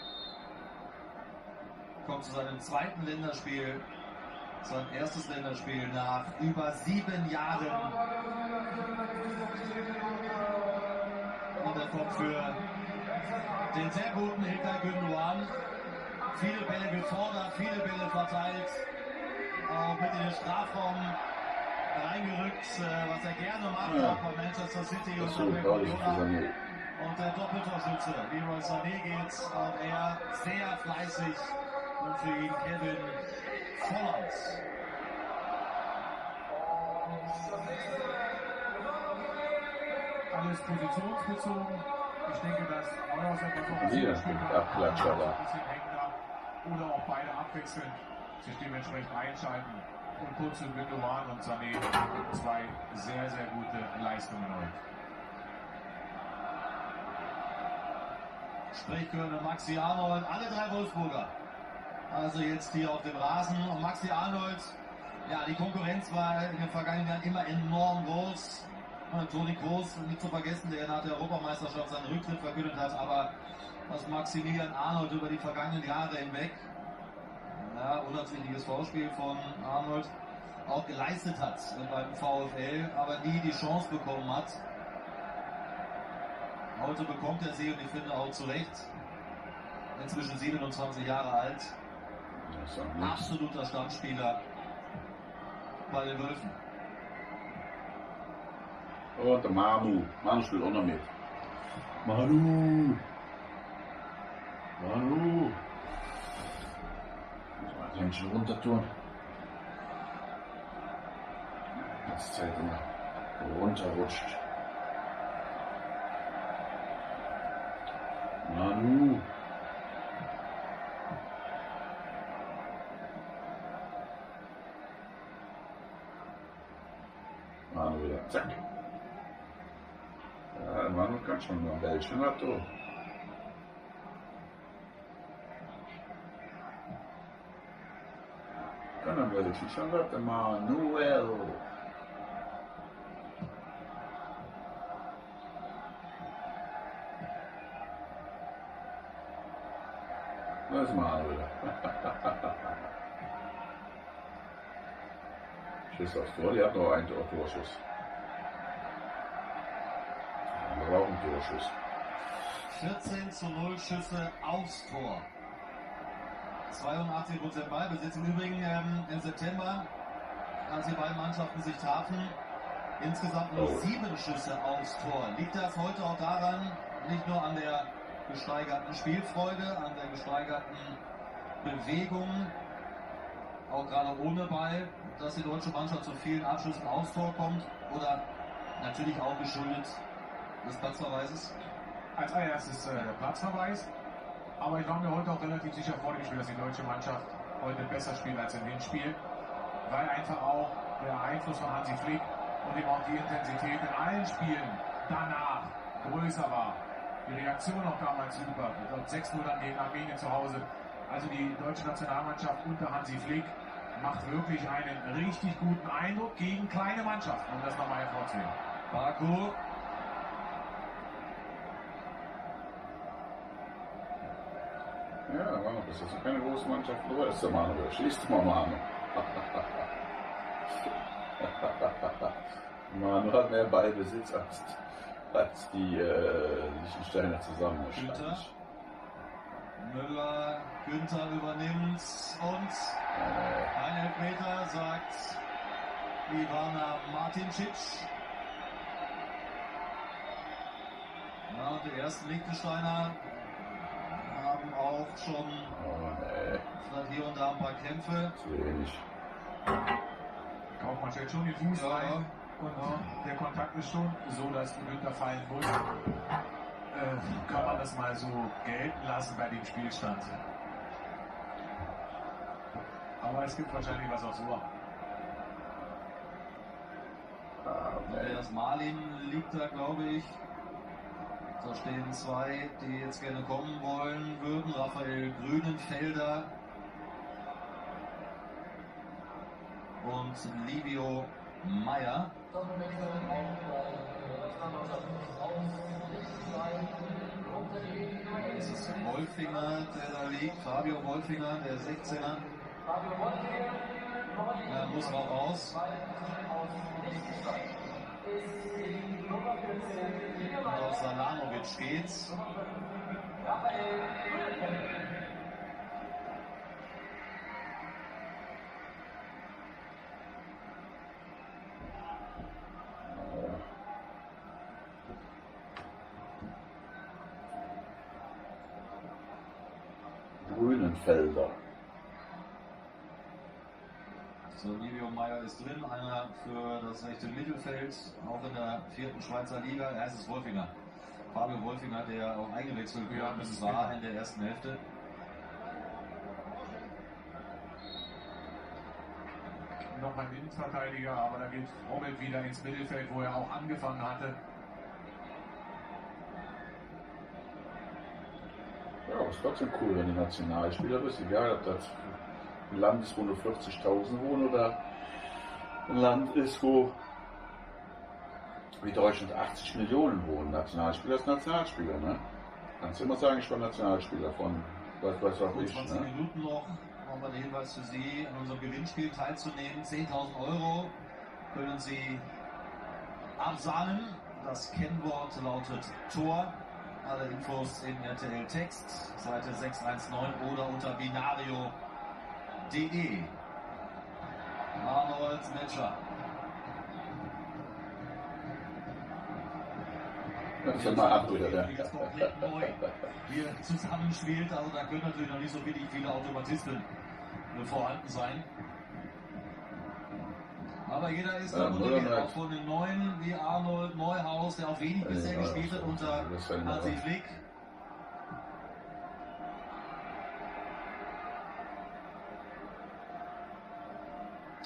Speaker 2: Kommt zu seinem zweiten Länderspiel. Sein erstes Länderspiel nach über sieben Jahren. Und er kommt für den sehr guten Ilkay Gündogan. Viele Bälle gefordert, viele Bälle verteilt. Auch mit in den Strafraum reingerückt, äh, was er gerne macht,
Speaker 1: Ja.
Speaker 2: auch bei Manchester City und
Speaker 1: ist
Speaker 2: Guardiola. Und der Doppeltorschütze, Leroy Sané geht, auch er sehr fleißig. Und für ihn Kevin Volland.
Speaker 3: Alles positionsbezogen. Ich denke, dass Neuhaus etwas
Speaker 1: mit
Speaker 3: hat.
Speaker 1: Abklatscher da.
Speaker 3: Ein bisschen hängender. Oder auch beide abwechselnd sich dementsprechend einschalten. Und kurz zu Gündogan und Sané zwei sehr, sehr gute Leistungen heute.
Speaker 2: Sprechkörner Maxi Arnold, alle drei Wolfsburger. Also jetzt hier auf dem Rasen und Maxi Arnold, ja, die Konkurrenz war in den vergangenen Jahren immer enorm groß. Und Toni Kroos, nicht zu vergessen, der nach der Europameisterschaft seinen Rücktritt verkündet hat, aber was Maximilian Arnold über die vergangenen Jahre hinweg, ja, unabsichtliches Vorspiel von Arnold, auch geleistet hat beim VfL, aber nie die Chance bekommen hat. Heute bekommt er sie und ich finde auch zu Recht. Inzwischen 27 Jahre alt. Absoluter Stammspieler bei den Wölfen.
Speaker 1: Und der Manu. Manu spielt auch noch mit. Manu. Manu. Das Händchen runter tun. Das Zeit immer runterrutscht. Manu. Manu wieder. Zack. Ja, Manu kann schon mal welchen hat du. Schon hat der Manuel. Das ist Manuel. Schuss aufs Tor, die hat noch einen Tor- Torschuss. Wir brauchen Torschuss.
Speaker 2: 14 zu 0 Schüsse aufs Tor. 82 Prozent Ballbesitz. Im Übrigen ähm, im September, als die beiden Mannschaften sich trafen, insgesamt nur
Speaker 1: Oh.
Speaker 2: sieben Schüsse aufs Tor. Liegt das heute auch daran, nicht nur an der gesteigerten Spielfreude, an der gesteigerten Bewegung, auch gerade ohne Ball, dass die deutsche Mannschaft zu vielen Abschüssen aufs Tor kommt? Oder natürlich auch geschuldet des Platzverweises?
Speaker 3: Als allererstes äh, der Platzverweis. Aber ich war mir heute auch relativ sicher vor dem Spiel, dass die deutsche Mannschaft heute besser spielt als im Hinspiel. Weil einfach auch der Einfluss von Hansi Flick und eben auch die Intensität in allen Spielen danach größer war. Die Reaktion auch damals. Ich glaube 6-0 dann gegen Armenien zu Hause. Also die deutsche Nationalmannschaft unter Hansi Flick macht wirklich einen richtig guten Eindruck gegen kleine Mannschaften, um das nochmal hervorzuheben.
Speaker 2: Baku
Speaker 1: Ja, Manu, das ist keine große Mannschaft. Du der Manuel. Schließt mal Manu. *laughs* Manu hat mehr Ballbesitz als, als die äh, Liechtensteiner zusammen.
Speaker 2: Günther. Müller, Günther übernimmt und
Speaker 1: Äh,
Speaker 2: ein Elfmeter sagt Ivana Martincic. Ja, und die ersten Liechtensteiner haben auch schon
Speaker 1: oh,
Speaker 2: hier und da ein paar Kämpfe.
Speaker 1: zu wenig.
Speaker 3: Kaufmann stellt schon den Fuß
Speaker 2: Ja.
Speaker 3: rein und der Kontakt ist schon so, dass Günther fallen muss. Äh, kann man das mal so gelten lassen bei dem Spielstand. Aber es gibt wahrscheinlich was.
Speaker 1: Ah, nee.
Speaker 2: Andreas Marlin liegt da, glaube ich. Da stehen zwei, die jetzt gerne kommen wollen würden. Raphael Grünenfelder und Livio Meyer. Das ist Wolfinger, der da liegt. Fabio Wolfinger, der 16er. Er muss auch raus. Und auf Salanovic geht's.
Speaker 1: Grünenfelder.
Speaker 2: So, Livio Meyer ist drin, einer für das rechte Mittelfeld, auch in der vierten Schweizer Liga. Er ist es Wolfinger. Fabio Wolfinger, der auch eingewechselt
Speaker 3: Ja,
Speaker 2: worden
Speaker 3: das ist
Speaker 2: war
Speaker 3: genau.
Speaker 2: in der ersten Hälfte.
Speaker 3: noch ein Innenverteidiger, aber da geht Robert wieder ins Mittelfeld, wo er auch angefangen hatte.
Speaker 1: Ja, ist trotzdem cool, wenn du Nationalspieler bist. Egal, ob das ein Land ist, wo nur 40.000 wohnen oder ein Land ist, wo wie Deutschland 80 Millionen wohnen. Nationalspieler ist Nationalspieler, ne? Kannst du immer sagen, ich bin Nationalspieler von was weiß
Speaker 2: Gut,
Speaker 1: ich.
Speaker 2: 20
Speaker 1: Ne?
Speaker 2: Minuten noch. Nochmal der Hinweis für Sie, an unserem Gewinnspiel teilzunehmen. 10.000 Euro können Sie absahnen. Das Kennwort lautet Tor. Alle Infos in RTL Text, Seite 619 oder unter binario.de. Arnold Metscher.
Speaker 1: Das ist mal ab wieder,
Speaker 2: der jetzt komplett neu hier zusammenspielt. Also da können natürlich noch nicht so wirklich viele Automatismen vorhanden sein. Aber jeder ist
Speaker 1: Ja,
Speaker 2: da motiviert, auch von den Neuen wie Arnold Neuhaus, der auch wenig bisher gespielt hat unter Hansi. Flick.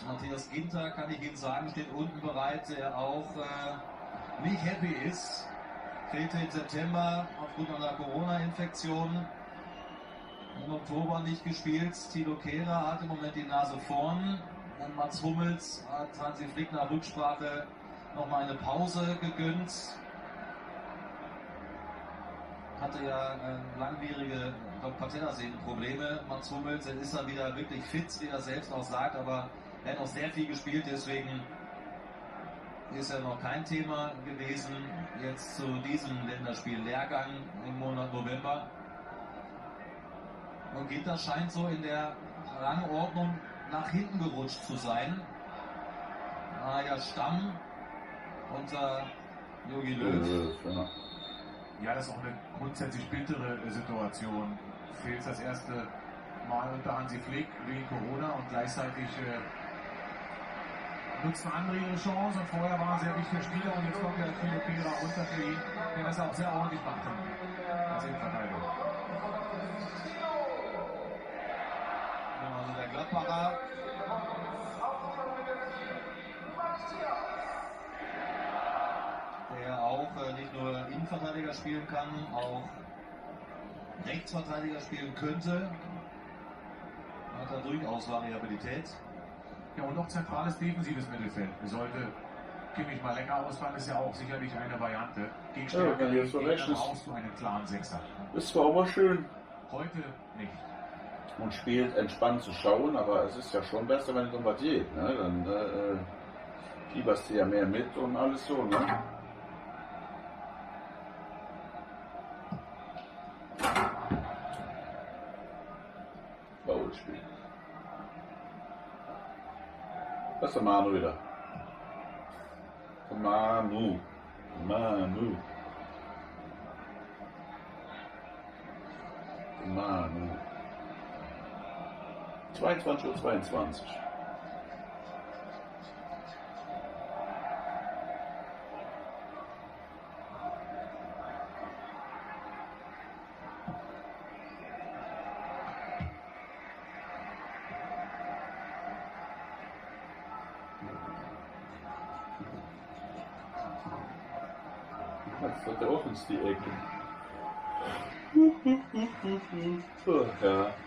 Speaker 2: Matthias Ginter, kann ich Ihnen sagen, steht unten bereit, der auch äh, nicht happy ist. Fehlte im September aufgrund einer Corona-Infektion. Im Oktober nicht gespielt. Tilo Kehrer hat im Moment die Nase vorn. Und Mats Hummels hat Hansi Flick nach Rücksprache nochmal eine Pause gegönnt. Hatte ja äh, langwierige Patellasehnenprobleme. Mats Hummels, ist dann wieder wirklich fit, wie er selbst auch sagt, aber er hat noch sehr viel gespielt, deswegen ist er noch kein Thema gewesen. Jetzt zu diesem Länderspiel-Lehrgang im Monat November. Und Ginter scheint so in der Rangordnung nach hinten gerutscht zu sein. War ja Stamm unter Jogi Löw.
Speaker 1: Ja.
Speaker 3: Ja, das ist auch eine grundsätzlich bittere äh, Situation. Fehlt das erste Mal unter Hansi Flick wegen Corona und gleichzeitig äh, nutzen andere ihre Chance und vorher war er sehr wichtiger Spieler und jetzt kommt der Tilo Kehrer runter für ihn, der das auch sehr ordentlich macht als Innenverteidiger.
Speaker 2: Also der Gladbacher. Der auch äh, nicht nur Innenverteidiger spielen kann, auch Rechtsverteidiger spielen könnte. Hat er durchaus Variabilität.
Speaker 3: Ja, und noch zentrales defensives Mittelfeld. Sollte Kimmich mal länger ausfallen, ist ja auch sicherlich eine Variante. Gegen
Speaker 1: Ja, wenn jetzt so
Speaker 3: Gegner
Speaker 1: recht ist.
Speaker 3: brauchst du einen klaren Sechser.
Speaker 1: Ist zwar auch mal schön
Speaker 3: Heute nicht.
Speaker 1: und spielt entspannt zu schauen, aber es ist ja schon besser, wenn es um was geht. Ne? Dann äh, fieberst du ja mehr mit und alles so. Ne? Das ist der Manu wieder. Der Manu. Manu. Manu. 22.22 Uhr. 22. 嗯哼，好的。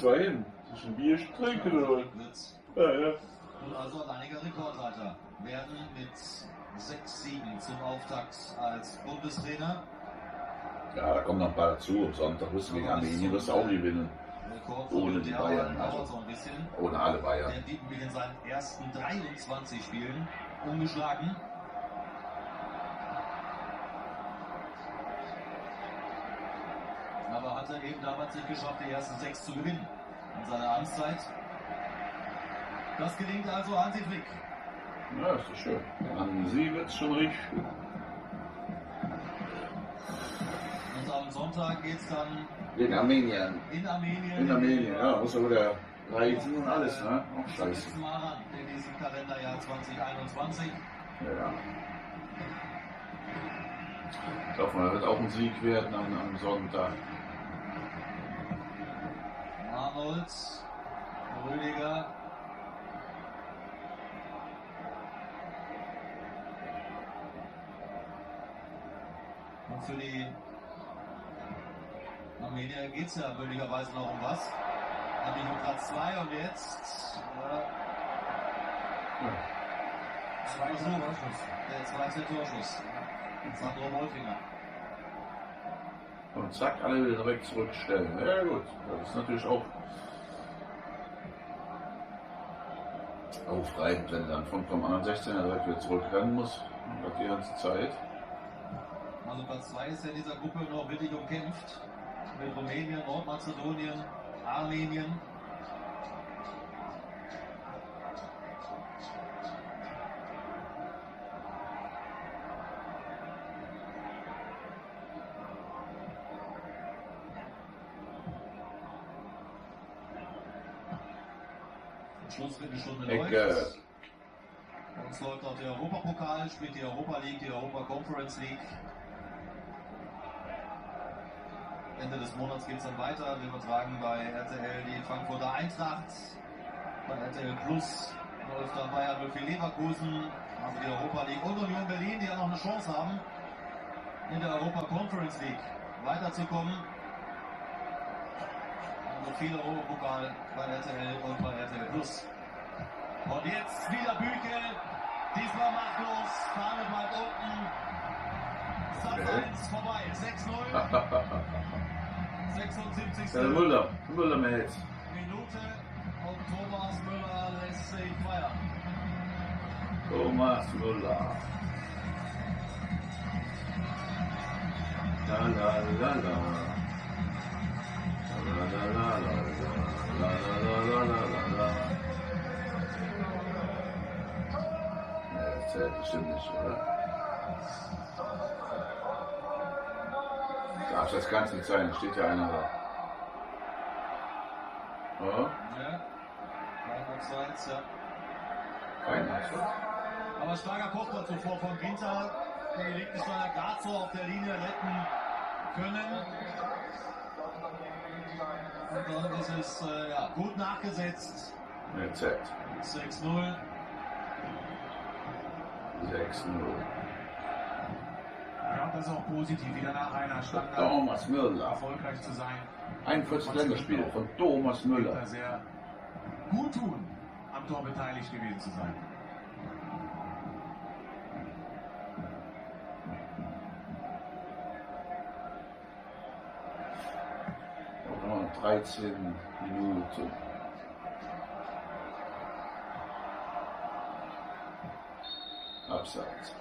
Speaker 1: 2 hin. Zwischen ist ein Bierstreik oder was? Ja, ja.
Speaker 2: Also alleiniger Rekordreiter werden mit sechs Siegen zum Auftakt als Bundestrainer.
Speaker 1: Ja, da kommen noch ein paar dazu. Am Sonntag müssen wir gegen Armenien das auch gewinnen. Ohne die Bayern. Also, ohne alle Bayern.
Speaker 2: Der Diepen will in seinen ersten 23 Spielen umgeschlagen. Eben damals nicht geschafft, die ersten sechs zu gewinnen in seiner Amtszeit. Das gelingt also Hansi Flick.
Speaker 1: Ja, ist doch schön. An sie wird es schon richtig.
Speaker 2: Und am Sonntag geht es dann
Speaker 1: In Armenien.
Speaker 2: in Armenien.
Speaker 1: In Armenien, ja, muss er wieder reisen und alles, ne? Auch scheiße.
Speaker 2: Mal ran in diesem Kalenderjahr 2021.
Speaker 1: Ja. Ich glaube, das wird auch ein Sieg werden am, am Sonntag.
Speaker 2: Arnold, Rüdiger. Und für die Armenier geht es ja möglicherweise noch um was. Nämlich um Platz 2 und jetzt äh,
Speaker 3: Zweiter
Speaker 2: Versuch.
Speaker 3: Torschuss.
Speaker 2: der zweite Torschuss. Sandro Wolfinger.
Speaker 1: Und zack, alle wieder direkt zurückstellen. Ja gut, das ist natürlich auch aufreibend, wenn dann von vom anderen 16er direkt wieder zurückrennen muss. Das die ganze Zeit.
Speaker 2: Also Platz 2 ist in dieser Gruppe noch wirklich umkämpft. Mit Rumänien, Nordmazedonien, Armenien.
Speaker 1: Ecke.
Speaker 2: Bei uns läuft auch der Europapokal, spielt die Europa League, die Europa Conference League. Ende des Monats geht es dann weiter. Wir übertragen bei RTL die Frankfurter Eintracht. Bei RTL Plus läuft dann Bayern 04 Leverkusen, also die Europa League und Union Berlin, die ja noch eine Chance haben, in der Europa Conference League weiterzukommen. Also viel Europapokal bei RTL und bei RTL Plus. Und jetzt wieder Bükel. Diesmal machtlos. Fahne bleibt unten. Satz
Speaker 1: Okay.
Speaker 2: 1 vorbei. 6-0. 76.
Speaker 1: Der Müller, Müller Mädels.
Speaker 2: Minute. Und Thomas Müller lässt sich feiern.
Speaker 1: Thomas Müller. La la la la. Das? Darf das ganz nicht sein, steht ja einer da. Oh,
Speaker 2: Ja. Kein Abseits, ja.
Speaker 1: kein Abschluss.
Speaker 2: Aber starker Kopfball zuvor von Ginter. Die Liechtensteiner gerade so auf der Linie retten können. Und dann ist es äh, ja, gut nachgesetzt.
Speaker 1: Zählt.
Speaker 2: 6-0.
Speaker 1: 6-0.
Speaker 3: Ja, das ist auch positiv, wieder nach einer Standard
Speaker 1: Thomas Müller.
Speaker 3: erfolgreich zu sein.
Speaker 1: 41 Länderspiele von Thomas Müller.
Speaker 3: sehr gut tun, am Tor beteiligt gewesen zu sein.
Speaker 1: 13 Minuten. Abseits.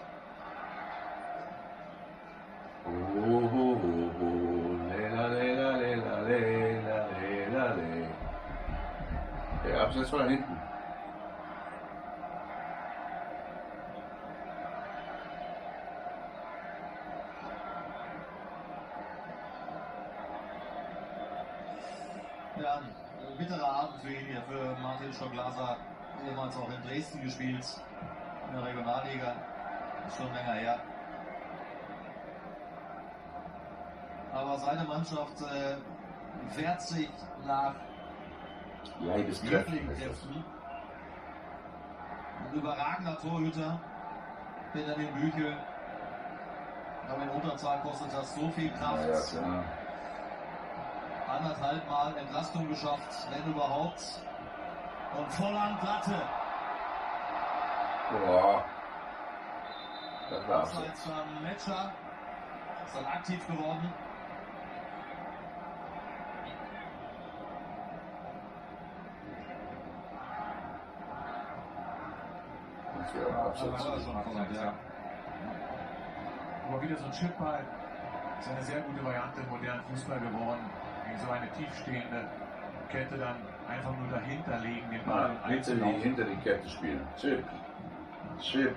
Speaker 1: Oh, oh, oh, oh, lela, lela, lela, lela, lela, lela. Der Abseits war hinten.
Speaker 2: Für Martin Schockglaser. Ehemals auch in Dresden gespielt, in der Regionalliga. Ist schon länger her. Aber seine Mannschaft äh, wehrt sich nach. Kräften. Ein überragender Torhüter, Benjamin Büchel. Aber in Unterzahl kostet das so viel Kraft.
Speaker 1: Ja, ja,
Speaker 2: anderthalb Mal Entlastung geschafft, wenn überhaupt. Und Volland Latte.
Speaker 1: Boah. Das war's.
Speaker 2: Abseits von Metscher. Ist dann aktiv geworden. War schon Volland, ja.
Speaker 3: Aber wieder so ein Chipball ist eine sehr gute Variante im modernen Fußball geworden. Gegen so eine tiefstehende Kette dann einfach nur dahinter legen, den Ball
Speaker 1: Ja, hinter, die, hinter die Kette spielen. Chip. Shit.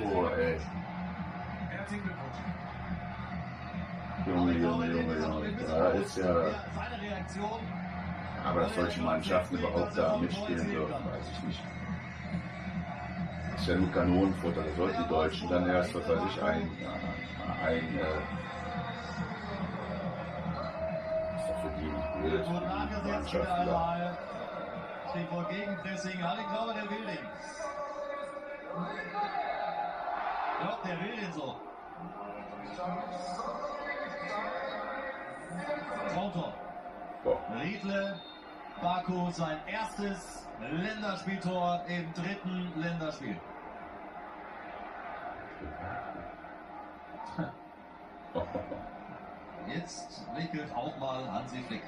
Speaker 1: Für Tor, ey. Junge, Junge, Junge, Junge. Da ist ja. Aber dass solche Mannschaften überhaupt da mitspielen dürfen, weiß ich nicht. Das ist ja nur Kanonenfutter. Da sollten die Deutschen dann erst, was weiß ich, ein, ein, äh, ist doch für die nicht blöd,
Speaker 2: Wurden
Speaker 1: die Mannschaften da.
Speaker 2: Stichwort Gegenpressing. Ja, ich glaube, der will den. Ja, der will den so. Traumtor.
Speaker 1: Boah,
Speaker 2: Riedle, Baku, sein erstes Länderspieltor im dritten Länderspiel. *laughs* Jetzt wickelt auch mal Hansi Flick.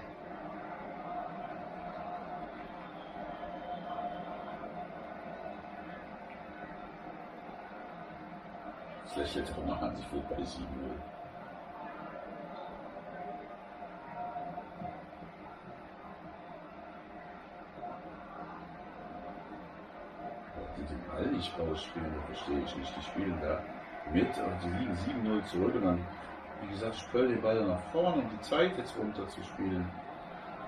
Speaker 1: Das lächelt doch noch an sich wohl bei 7 0 Die den Ball nicht rausspielen, verstehe ich nicht. Die spielen da mit und die liegen 7-0 zurück und dann, wie gesagt, spöll den Ball nach vorne, um die Zeit jetzt runter zu spielen.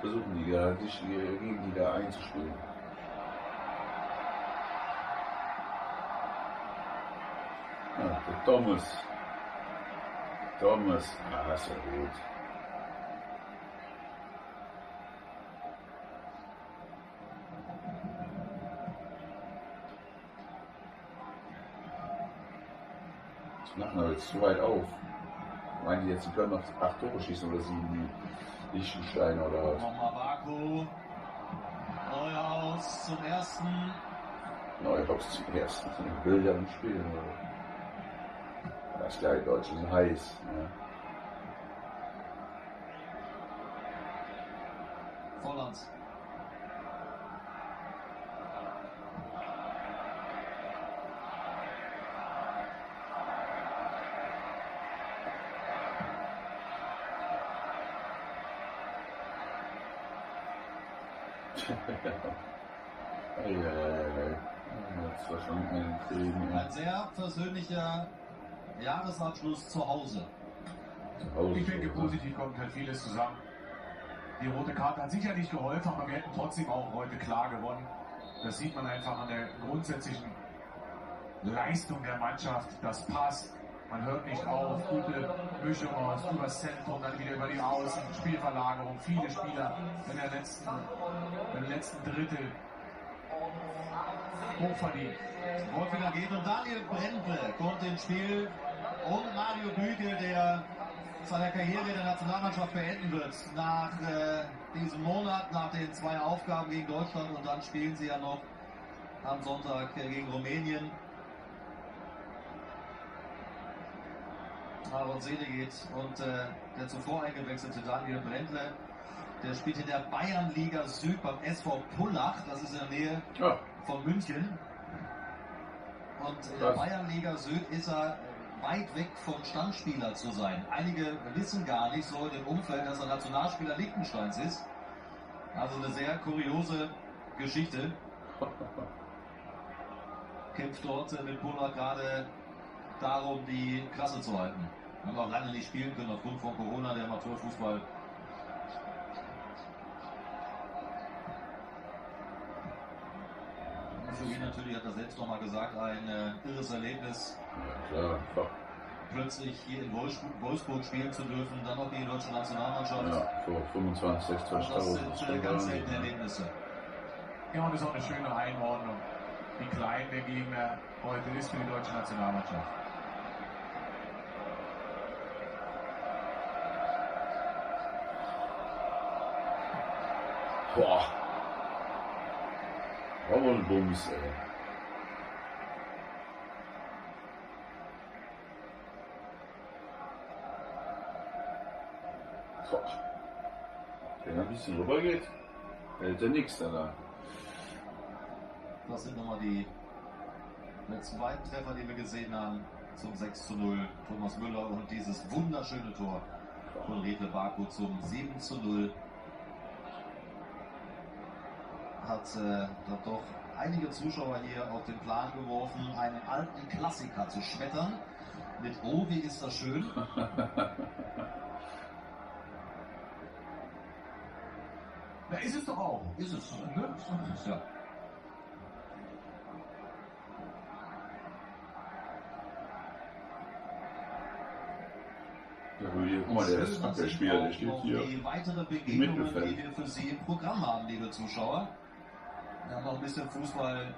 Speaker 1: Versuchen die da, sich gegen die da einzuspielen. Ja, der Thomas. Thomas. Ah, ist ja gut. Die machen aber jetzt zu weit auf. Meinen die jetzt, sie können noch acht Tore schießen oder sieben Liechtenstein oder was?
Speaker 2: Nochmal Baku. Neuhaus zum ersten.
Speaker 1: Box zum ersten. So ein Bilder im Spiel. Oder? Das ist klar, die Deutschen sind
Speaker 2: Jahresabschluss zu Hause.
Speaker 3: Ich denke, positiv kommt halt vieles zusammen. Die rote Karte hat sicher nicht geholfen, aber wir hätten trotzdem auch heute klar gewonnen. Das sieht man einfach an der grundsätzlichen Leistung der Mannschaft. Das passt. Man hört nicht auf. Gute Mischung aus übers Zentrum, dann wieder über die Außen, Spielverlagerung, viele Spieler in der letzten, im letzten Drittel hochverdient.
Speaker 2: Wolfinger geht und Daniel Brendle kommt ins Spiel und Mario Bügel, der seine Karriere in der Nationalmannschaft beenden wird. Nach äh, diesem Monat, nach den zwei Aufgaben gegen Deutschland und dann spielen sie ja noch am Sonntag äh, gegen Rumänien. Aaron Seele geht und äh, der zuvor eingewechselte Daniel Brendle, der spielt in der Bayernliga Süd beim SV Pullach, das ist in der Nähe
Speaker 1: Ja,
Speaker 2: von München. Und in der. Bayernliga Süd ist er weit weg von Stammspieler zu sein. Einige wissen gar nicht so in dem Umfeld, dass er Nationalspieler Liechtensteins ist. Also eine sehr kuriose Geschichte. Kämpft dort mit Pullach gerade darum, die Klasse zu halten. Haben auch lange nicht spielen können aufgrund von Corona, der Amateurfußball. Für ihn natürlich, hat er selbst nochmal gesagt, ein äh, irres Erlebnis.
Speaker 1: ja klar.
Speaker 2: Plötzlich hier in Wolfsburg, Wolfsburg spielen zu dürfen, dann noch die deutsche Nationalmannschaft.
Speaker 1: Ja, vor 25, 26.000.
Speaker 2: Das sind äh, ganz seltene Erlebnisse.
Speaker 3: Ja, und das ist auch eine schöne Einordnung, wie klein der Gegner heute ist für die deutsche Nationalmannschaft.
Speaker 1: Boah. Aber ein Bums, ey. Boah. Wenn er ein bisschen rüber geht, hält er nichts danach.
Speaker 2: Das sind nochmal die letzten beiden Treffer, die wir gesehen haben. Zum 6 zu 0 Thomas Müller und dieses wunderschöne Tor von Redle Baku zum 7 zu 0. Hat äh, dann doch einige Zuschauer hier auf den Plan geworfen, einen alten Klassiker zu schmettern. Mit Oh, wie ist das schön. *laughs*
Speaker 3: Da ist es doch auch.
Speaker 2: Ist es.
Speaker 3: Ne?
Speaker 2: Ja.
Speaker 1: Der guck mal, der ist
Speaker 2: sich
Speaker 1: Abwehrspieler, der steht
Speaker 2: noch
Speaker 1: hier.
Speaker 2: Die weitere Begegnungen, die wir für Sie im Programm haben, liebe Zuschauer. Wir haben noch ein bisschen Fußball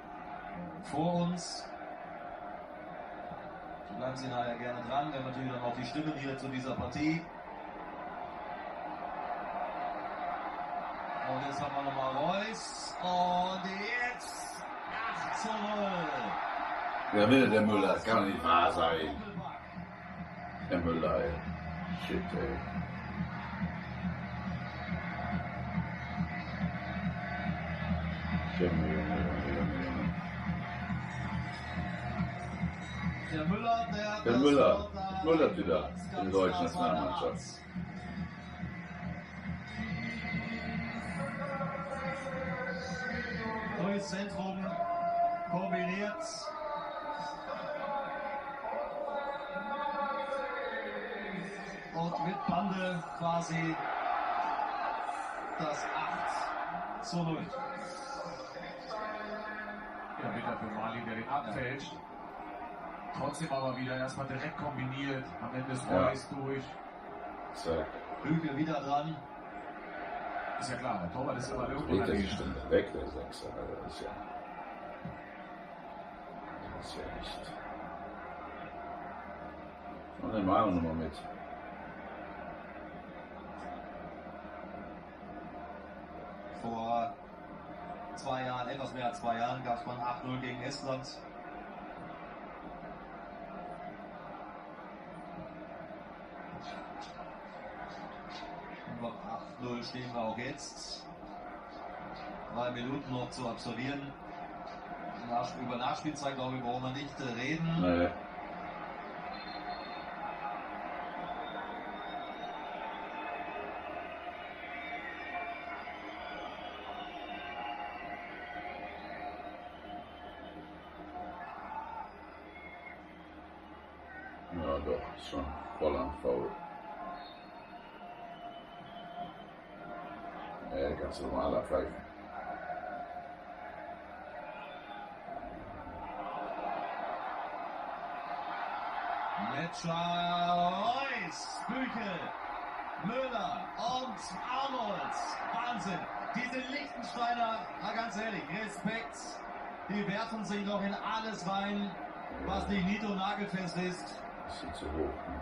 Speaker 2: vor uns. So bleiben Sie nachher gerne dran. Wir haben natürlich dann auch die Stimmen hier zu dieser Partie. Und jetzt haben wir nochmal Reus. Und jetzt 8 zu 0.
Speaker 1: Der will der Müller, das kann doch nicht wahr sein. Der Müller, ey. Shit, ey.
Speaker 2: Der Müller, der,
Speaker 1: Der Müller. Müller wieder in der deutschen Nationalmannschaft.
Speaker 2: Neues Zentrum kombiniert. Und mit Bande quasi das 8 zu 0.
Speaker 3: Ja, bitter für Mali, der den abfälscht. Trotzdem aber wieder erstmal direkt kombiniert. Am Ende ist
Speaker 1: Ja.
Speaker 3: Reus durch.
Speaker 1: Zack.
Speaker 2: Hügel wieder dran.
Speaker 3: Ist ja klar, der Torwart ist immer irgendwo
Speaker 1: denn da weg, der Sechser? Das ist ja. Das ist ja echt. Und den Maro nochmal mit.
Speaker 2: Vor zwei Jahren, etwas mehr als zwei Jahren, gab es mal ein 8-0 gegen Estland. Beim 8-0 stehen wir auch jetzt. Drei Minuten noch zu absolvieren. Über Nachspielzeit, glaube ich, brauchen wir nicht äh, reden.
Speaker 1: Nee. Pfeifen.
Speaker 2: Metscher, Reus, Büchel, Müller und Arnold. Wahnsinn. Diese Lichtensteiner, na ganz ehrlich, Respekt. Die werfen sich noch in alles rein, was nicht und nagelfest ist.
Speaker 1: Bisschen zu hoch. Ne?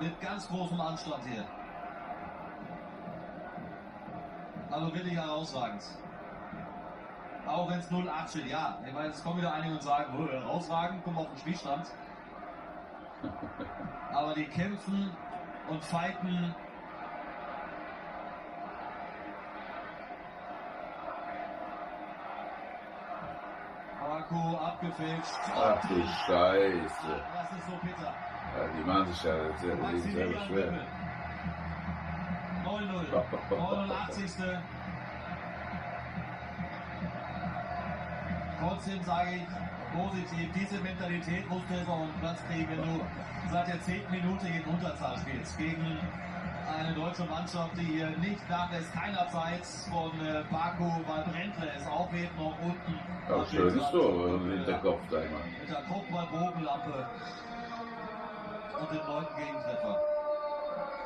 Speaker 2: Mit ganz großem Anstand hier. Also wirklich herausragend. Auch wenn es 0-8 steht, ja. Ich meine, jetzt kommen wieder einige und sagen, oh, herausragend, kommen auf den Spielstand. *laughs* Aber die kämpfen und fighten. Baku abgefälscht.
Speaker 1: Ach du Scheiße.
Speaker 2: Das ist so bitter.
Speaker 1: Ja, die machen sich ja sehr, selber schwer.
Speaker 2: 9-0. 89. Trotzdem sage ich positiv, diese Mentalität musst du jetzt auch einen Platz kriegen, wenn du seit der 10. Minute in Unterzahl spielst. Gegen eine deutsche Mannschaft, die hier nicht nachlässt, keinerzeit von äh, Baku, weil Brentle es aufhebt noch unten.
Speaker 1: Ja, schönes Tor, im Hinterkopf da immer.
Speaker 2: Mit der Kopfball-Bogenlampe. und den neunten Gegentreffer.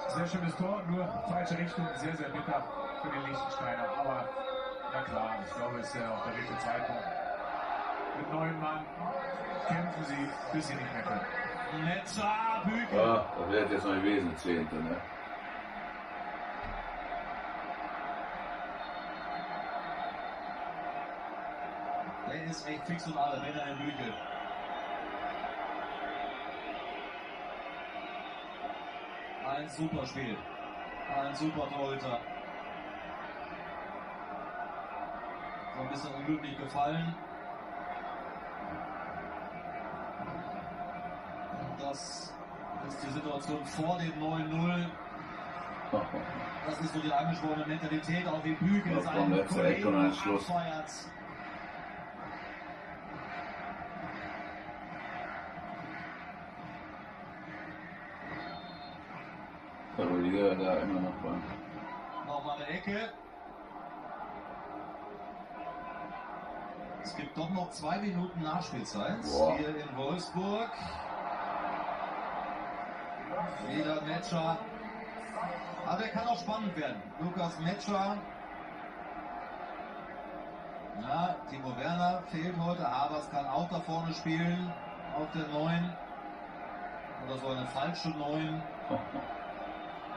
Speaker 3: Sehr schönes Tor, nur falsche Richtung, sehr, sehr bitter für den Liechtensteiner. Aber na klar, ich glaube, es ist ja auch der richtige Zeitpunkt. Mit neun Mann kämpfen sie, bis sie nicht mehr können.
Speaker 2: Netzer, Bügel.
Speaker 1: Ja, das wäre jetzt noch gewesen, Zehnte, ne?
Speaker 2: Der ist echt fix und alle, wenn er ein Bügel. Ein super Spiel. Ein super Torhüter. So ein bisschen unglücklich gefallen. Das ist die Situation vor dem 9-0. Das ist so die angesprochene Mentalität, auch wie Bügel seinen Kollegen
Speaker 1: dann Schluss.
Speaker 2: abfeuert.
Speaker 1: Der da immer noch beim.
Speaker 2: Nochmal eine Ecke. Es gibt doch noch zwei Minuten Nachspielzeit
Speaker 1: Boah.
Speaker 2: hier in Wolfsburg. Wieder Metscher. Aber der kann auch spannend werden. Lukas Metscher. Ja, Timo Werner fehlt heute, aber es kann auch da vorne spielen. Auf der 9. Oder so eine falsche 9. *laughs*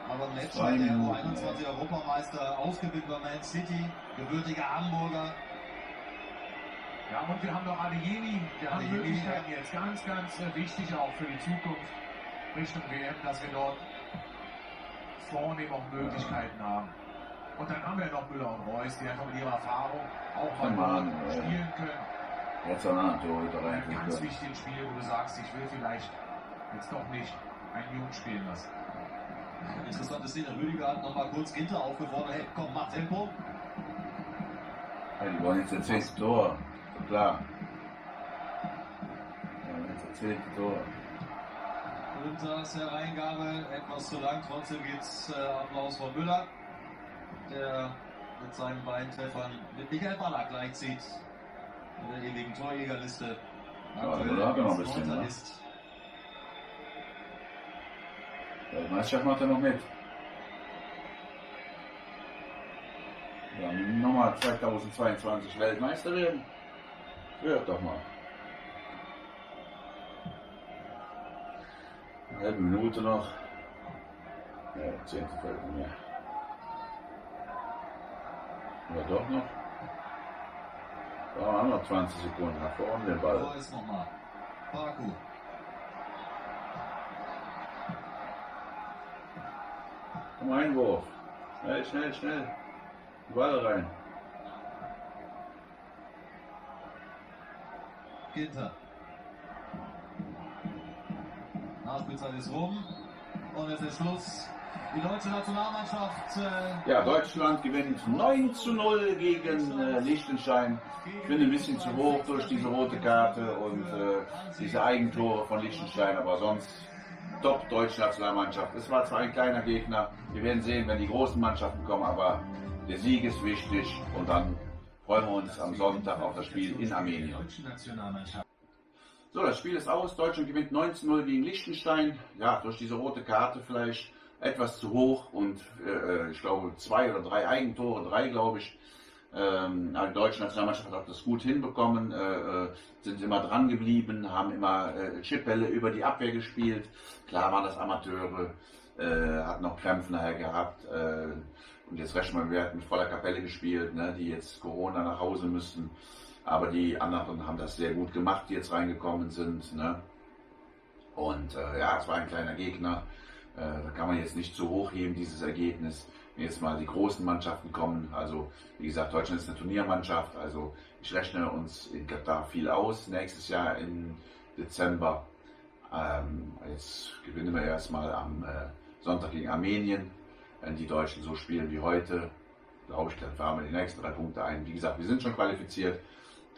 Speaker 2: Aber Metscher,
Speaker 1: Zwei
Speaker 2: der
Speaker 1: Minuten,
Speaker 2: U21 Europameister, ausgebildet bei Man City, gebürtiger Hamburger.
Speaker 3: Ja, und wir haben noch Adeyemi. Wir haben
Speaker 2: Adeyemi,
Speaker 3: Möglichkeiten jetzt ganz, ganz äh, wichtig auch für die Zukunft Richtung WM, dass wir dort vorne auch Möglichkeiten haben. Und dann haben wir noch Müller und Reus, die einfach mit ihrer Erfahrung auch mal
Speaker 1: Mann,
Speaker 3: spielen können.
Speaker 1: Jetzt Torhüter
Speaker 3: In einem
Speaker 1: rein.
Speaker 3: ganz wichtigen Spiel, wo du sagst, ich will vielleicht jetzt doch nicht einen Jungen spielen lassen.
Speaker 2: Interessante Szene, Rüdiger hat nochmal kurz Ginter aufgefordert, hey komm, mach Tempo.
Speaker 1: Ja, die wollen jetzt das zehnte Tor. Klar. Ja, jetzt das zehnte Tor.
Speaker 2: Günthers Hereingabe, etwas zu lang, trotzdem gibt's äh, Applaus von Müller, der mit seinen beiden Treffern mit Michael Ballack gleichzieht. In der ewigen Torjägerliste.
Speaker 1: Ja, Müller hat ja noch ein bisschen, ne?
Speaker 2: ist.
Speaker 1: Ja, die Meisterschaft macht er noch mit. Ja, nochmal 2022 Weltmeister werden. Hört doch mal. Eine halbe Minute noch. Ja, zehnte nicht mehr. Ja, doch noch. Da haben wir noch 20 Sekunden nach vorne den Ball.
Speaker 2: Reus nochmal. Baku.
Speaker 1: Komm, Einwurf. Schnell, schnell, schnell. Ball rein.
Speaker 2: Ginter. Nachspielzeit ist rum. Und jetzt ist Schluss. Die deutsche Nationalmannschaft. Äh,
Speaker 1: Ja, Deutschland gewinnt 9 zu 0 gegen äh, Liechtenstein. Ich finde ein bisschen zu hoch durch diese rote Karte und äh, diese Eigentore von Liechtenstein, aber sonst top deutsche Nationalmannschaft. Es war zwar ein kleiner Gegner, wir werden sehen, wenn die großen Mannschaften kommen, aber der Sieg ist wichtig und dann freuen wir uns am Sonntag auf das Spiel in Armenien. So, das Spiel ist aus. Deutschland gewinnt 19-0 gegen Liechtenstein. Ja, durch diese rote Karte vielleicht etwas zu hoch und äh, ich glaube zwei oder drei Eigentore, drei glaube ich. Ähm, aber die deutsche Nationalmannschaft hat das gut hinbekommen, äh, äh, sind immer dran geblieben, haben immer äh, Chipbälle über die Abwehr gespielt. Klar waren das Amateure, äh, hat noch Krämpfe nachher gehabt. Äh, und jetzt Reschmann wird mit voller Kapelle gespielt, ne, die jetzt Corona nach Hause müssen. Aber die anderen haben das sehr gut gemacht, die jetzt reingekommen sind. Ne? Und äh, ja, es war ein kleiner Gegner. Äh, da kann man jetzt nicht zu hoch heben, dieses Ergebnis. Jetzt mal die großen Mannschaften kommen, also wie gesagt, Deutschland ist eine Turniermannschaft, also ich rechne uns in Katar viel aus. Nächstes Jahr im Dezember. Ähm, jetzt gewinnen wir erstmal am äh, Sonntag gegen Armenien. Wenn die Deutschen so spielen wie heute, glaube ich, dann fahren wir die nächsten drei Punkte ein. Wie gesagt, wir sind schon qualifiziert.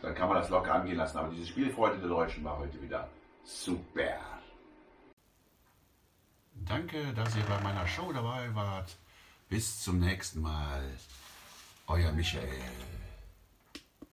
Speaker 1: Dann kann man das locker angehen lassen. Aber diese Spielfreude der Deutschen war heute wieder super. Danke, dass ihr bei meiner Show dabei wart. Bis zum nächsten Mal. Euer Michael.